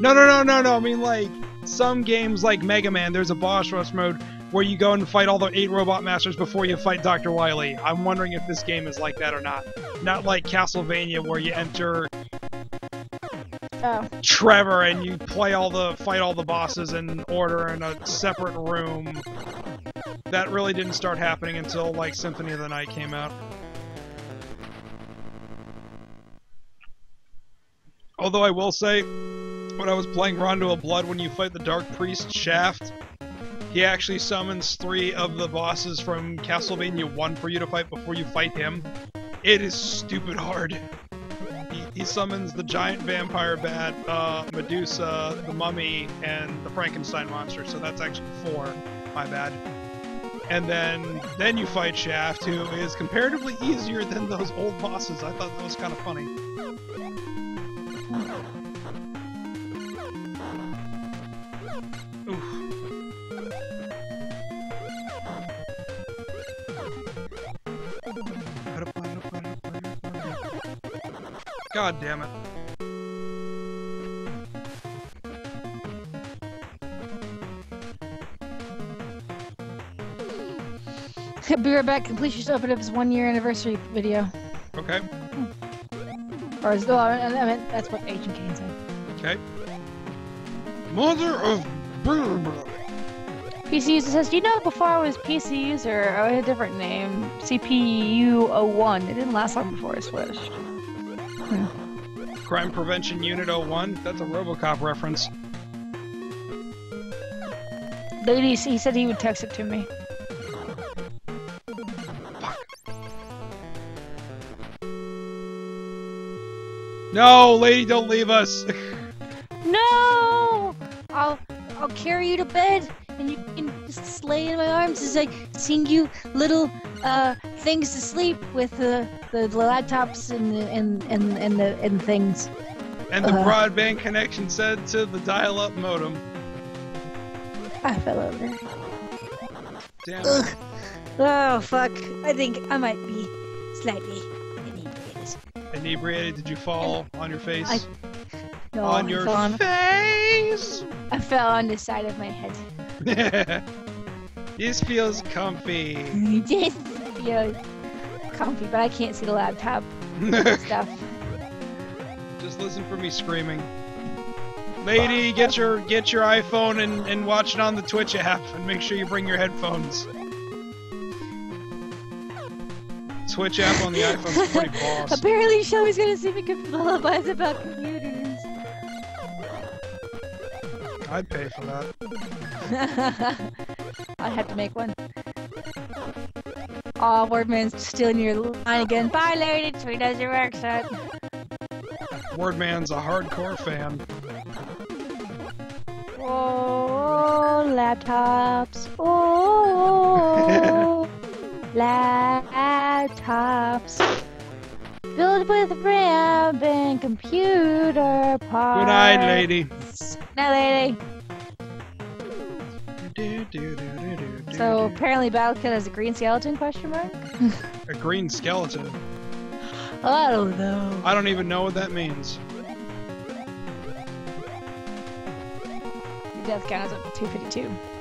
No no no no no! I mean like some games like Mega Man, there's a boss rush mode where you go and fight all the eight robot masters before you fight Dr. Wily. I'm wondering if this game is like that or not. Not like Castlevania where you enter Oh, Trevor and you play all the fight all the bosses in order in a separate room. That really didn't start happening until like Symphony of the Night came out. Although I will say, when I was playing Rondo of Blood, when you fight the Dark Priest Shaft, he actually summons three of the bosses from Castlevania 1 for you to fight before you fight him. It is stupid hard. He, he summons the giant vampire bat, uh, Medusa, the mummy, and the Frankenstein monster, so that's actually four. My bad. And then then you fight Shaft, who is comparatively easier than those old bosses. I thought that was kind of funny. God damn it. be right back. Complete yourself of his one year anniversary video. Okay. Or is, oh, I, I meant that's what Agent Kane said. Okay. Mother of Brr. PC user says, Do you know before I was PC user, I had a different name, CPU01. It didn't last long before I switched. Crime Prevention Unit 01. That's a Robocop reference. Ladies, he said he would text it to me. No, lady, don't leave us. No! I'll I'll carry you to bed, and you can just lay in my arms as I sing you little uh, things to sleep with the the laptops and the, and and and the and things. And the Uh. broadband connection said to the dial-up modem. I fell over. Damn. Ugh. Oh fuck! I think I might be slightly inebriated. Inebriated, did you fall on your face? I- No, on I your fell on, face! I fell on the side of my head. this feels comfy. this feels comfy, but I can't see the laptop stuff. Just listen for me screaming. Lady, get your get your iPhone and, and watch it on the Twitch app and make sure you bring your headphones. Twitch app on the iPhone's pretty boss. Apparently, Shelby's gonna see me give lullabies about computers. I'd pay for that. I have to make one. Aw, Wordman's stealing your line again. Bye, lady. Sweet does your work, son. Wordman's a hardcore fan. Oh, laptops. Oh, laptops. Filled with RAM and computer parts. Good night, lady. Night, lady. Do, do, do, So apparently, Battlekill has a green skeleton? Question mark. a green skeleton. I don't know. I don't even know what that means. Death count is up to 252.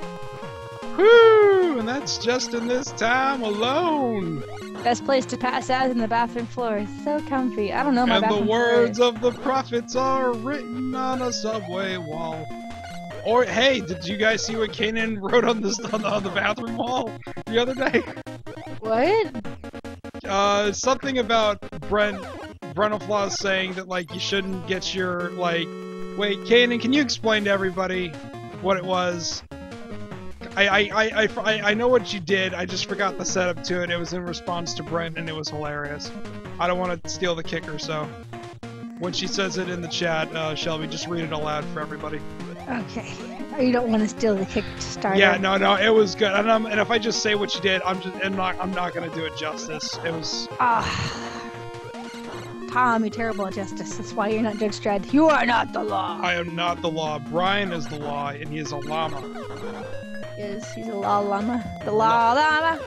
Whoo! And that's just in this time alone. Best place to pass out in the bathroom floor. It's so comfy. I don't know my And the bathroom words floor. of the prophets are written on a subway wall. Or hey, did you guys see what Kainin wrote on this on the, on the bathroom wall the other day? What? Uh, something about Brent Brenoflaw saying that like you shouldn't get your like. Wait, Kainin, can you explain to everybody what it was? I I, I, I, know what you did. I just forgot the setup to it. It was in response to Brent, and it was hilarious. I don't want to steal the kicker, so when she says it in the chat, uh, Shelby, just read it aloud for everybody. Okay. You don't want to steal the Kickstarter. Yeah, no, no, it was good. And, I'm, and if I just say what you did, I'm just I'm not I'm not gonna do it justice. It was Ah. Tom, you're terrible at justice. That's why you're not Judge Dredd. You are not the law. I am not the law. Brian is the law, and he is a llama. Is he's a law llama? The law llama.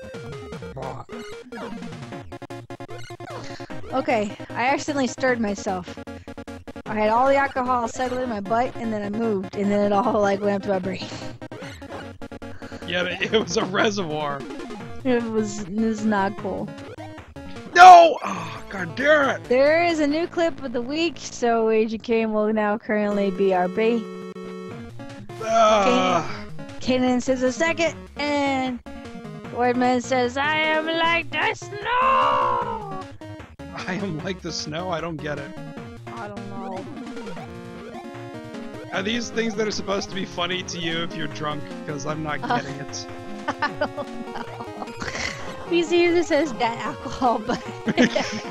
Okay, I accidentally stirred myself. I had all the alcohol settled in my butt, and then I moved, and then it all like went up to my brain. Yeah, it it was a reservoir. It was it was not cool. No! Oh, God damn it! There is a new clip of the week, so Kane will now currently be our B. Ah, Kainin says a second, and Wordman says, I am like the snow! I am like the snow. I don't get it. I don't know. Are these things that are supposed to be funny to you if you're drunk? Because I'm not Uh. getting it. I don't know. He usually says that alcohol, but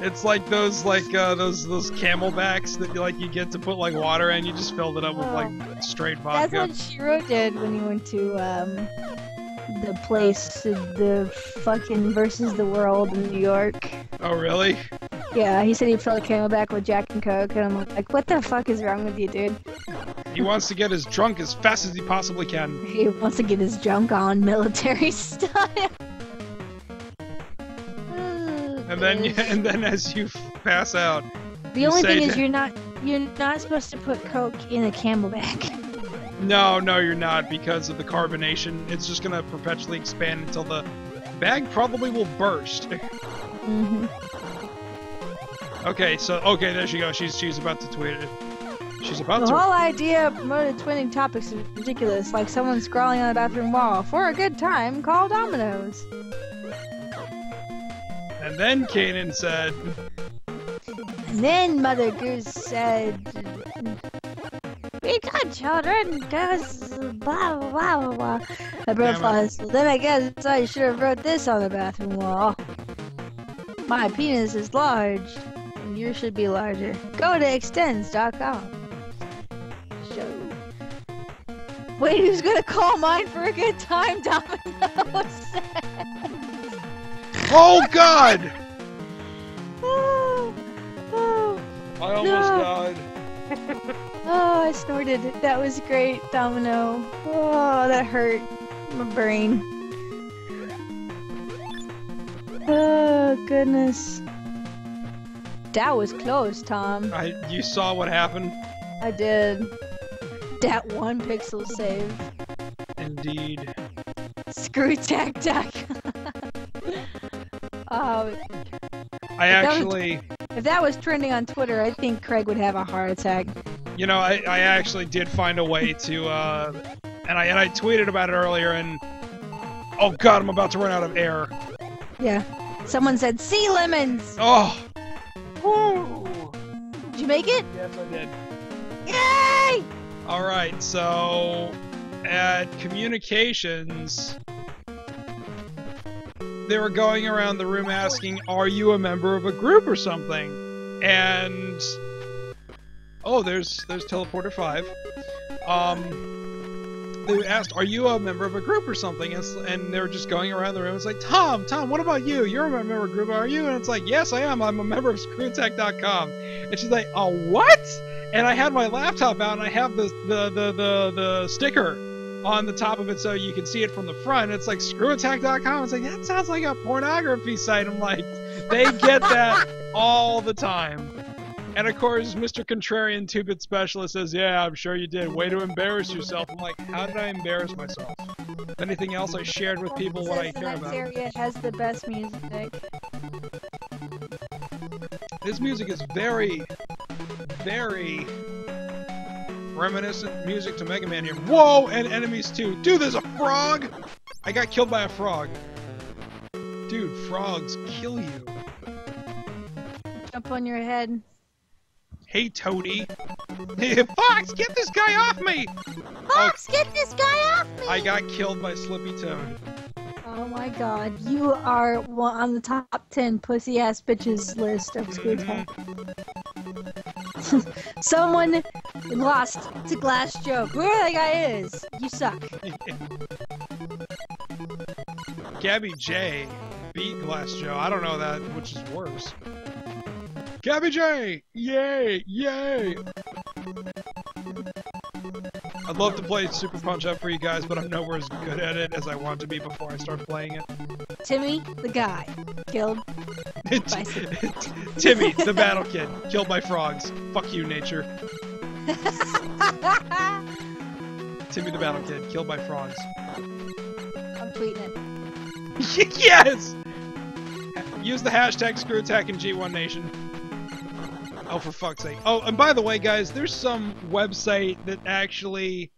It's like those like uh, those those camelbacks that you, like you get to put like water in. You just filled it up with like straight vodka. that's what Shiro did when he went to um, the place, the fucking versus the world in New York. Oh really? Yeah, he said he filled a camelback with Jack and Coke, and I'm like, what the fuck is wrong with you, dude? He wants to get as drunk as fast as he possibly can. He wants to get his junk on military style. And then and then as you pass out, the only thing is you're not you're not supposed to put Coke in a camelback. no, no, you're not because of the carbonation. It's just gonna perpetually expand until the bag probably will burst. hmm Okay, so okay, there she goes. She's she's about to tweet it. She's about The to. whole idea of promoted twinning topics is ridiculous, like someone scrawling on a bathroom wall. For a good time, call Domino's. And then Kainin said, And then Mother Goose said, We got children, cause blah blah blah blah blah. The Damn Well, then I guess I should have wrote this on the bathroom wall. My penis is large, and yours should be larger. Go to extenze.com. Wait, who's gonna call mine for a good time, Domino's? Oh God! I almost No. died. oh, I snorted. That was great, Domino. Oh, that hurt my brain. Oh, goodness. That was close, Tom. I you saw what happened? I did. That one pixel save. Indeed. Screw Tac Tac. oh, I That was- actually, if that was trending on Twitter, I think Craig would have a heart attack. you know, I, I actually did find a way to, uh, and I and I tweeted about it earlier, and oh God, I'm about to run out of air. Yeah. Someone said sea lemons. Oh. Woo. Did you make it? Yes, I did. Yay! All right, so at communications, they were going around the room asking, "Are you a member of a group or something?" And oh, there's there's teleporter five. Um, they asked, "Are you a member of a group or something?" And, and they were just going around the room. It's like, "Tom, Tom, what about you? You're a member of a group, are you?" And it's like, "Yes, I am. I'm a member of ScrewAttack.com." And she's like, "Oh, what?" and I had my laptop out and I have the the the the, the sticker on the top of it so you can see it from the front. It's like screwattack.com. It's like that sounds like a pornography site. I'm like, they get that all the time. And of course, Mr. Contrarian two-bit specialist says, "Yeah, I'm sure you did. Way to embarrass yourself." I'm like, "How did I embarrass myself?" Anything else I shared with people what I care about. area has the best music. This music is very, very reminiscent music to Mega Man here. Whoa, and enemies too. Dude, there's a frog! I got killed by a frog. Dude, frogs kill you. Jump on your head. Hey, Toady. Fox, get this guy off me! Fox, get this guy off me! I got killed by Slippy Toad. Oh my god, you are on the top 10 pussy ass bitches list of ScrewAttack. Someone lost to Glass Joe. Whoever that guy is, you suck. Gabby J beat Glass Joe. I don't know that which is worse. Gabby J! Yay! Yay! I'd love to play Super Punch-Out for you guys, but I'm nowhere as good at it as I want to be before I start playing it. Timmy, the guy, killed by Timmy, the battle kid, killed by frogs. Fuck you, nature. Timmy the battle kid, killed by frogs. I'm tweeting it. yes! Use the hashtag screw attack in G1 Nation. Oh, for fuck's sake. Oh, and by the way, guys, there's some website that actually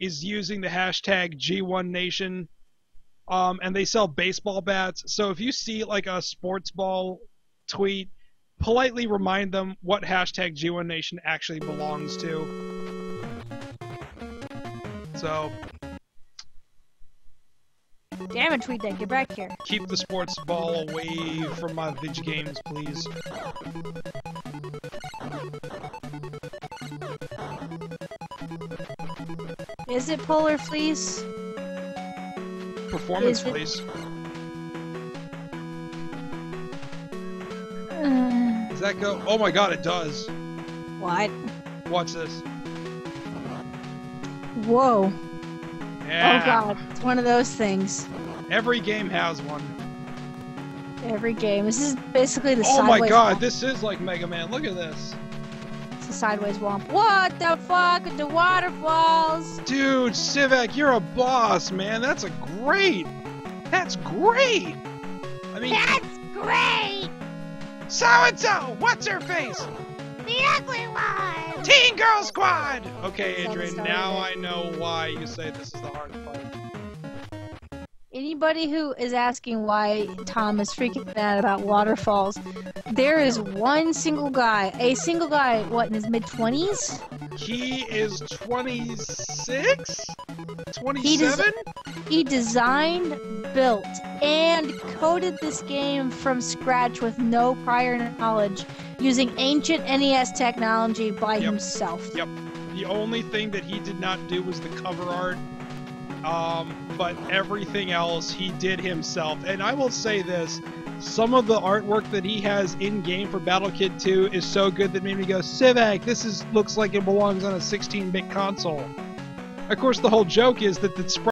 is using the hashtag G1 Nation, um, and they sell baseball bats. So if you see like a sports ball tweet, politely remind them what hashtag G1 Nation actually belongs to. So Damn it, tweet that, get back here. keep the sports ball away from my vid games, please. Is it Polar Fleece? Performance, it- please. Uh, Does that go? Oh my god, it does. what? Watch this. Whoa. Yeah. Oh god, it's one of those things. Every game has one. Every game. This is mm-hmm. basically the Oh sideways my god, womp. this is like Mega Man. Look at this. It's a sideways womp. What the fuck? The waterfalls! Dude, Sivak, you're a boss, man. That's a great. That's great. I mean, That's great! so and so. What's her face? The ugly one! Teen Girl Squad. Okay, Adrian. Now. I know why you say this is the hardest part. Anybody who is asking why Tom is freaking mad about waterfalls, there is one single guy, a single guy, what, in his mid 20s? He is 26? He does- 27? He designed, built, and coded this game from scratch with no prior knowledge using ancient NES technology by Yep. himself. Yep. The only thing that he did not do was the cover art. Um, but everything else he did himself. And I will say this some of the artwork that he has in game for Battle Kid 2 is so good that made me go, Sivak, this is looks like it belongs on a 16 bit console. Of course, the whole joke is that the sprite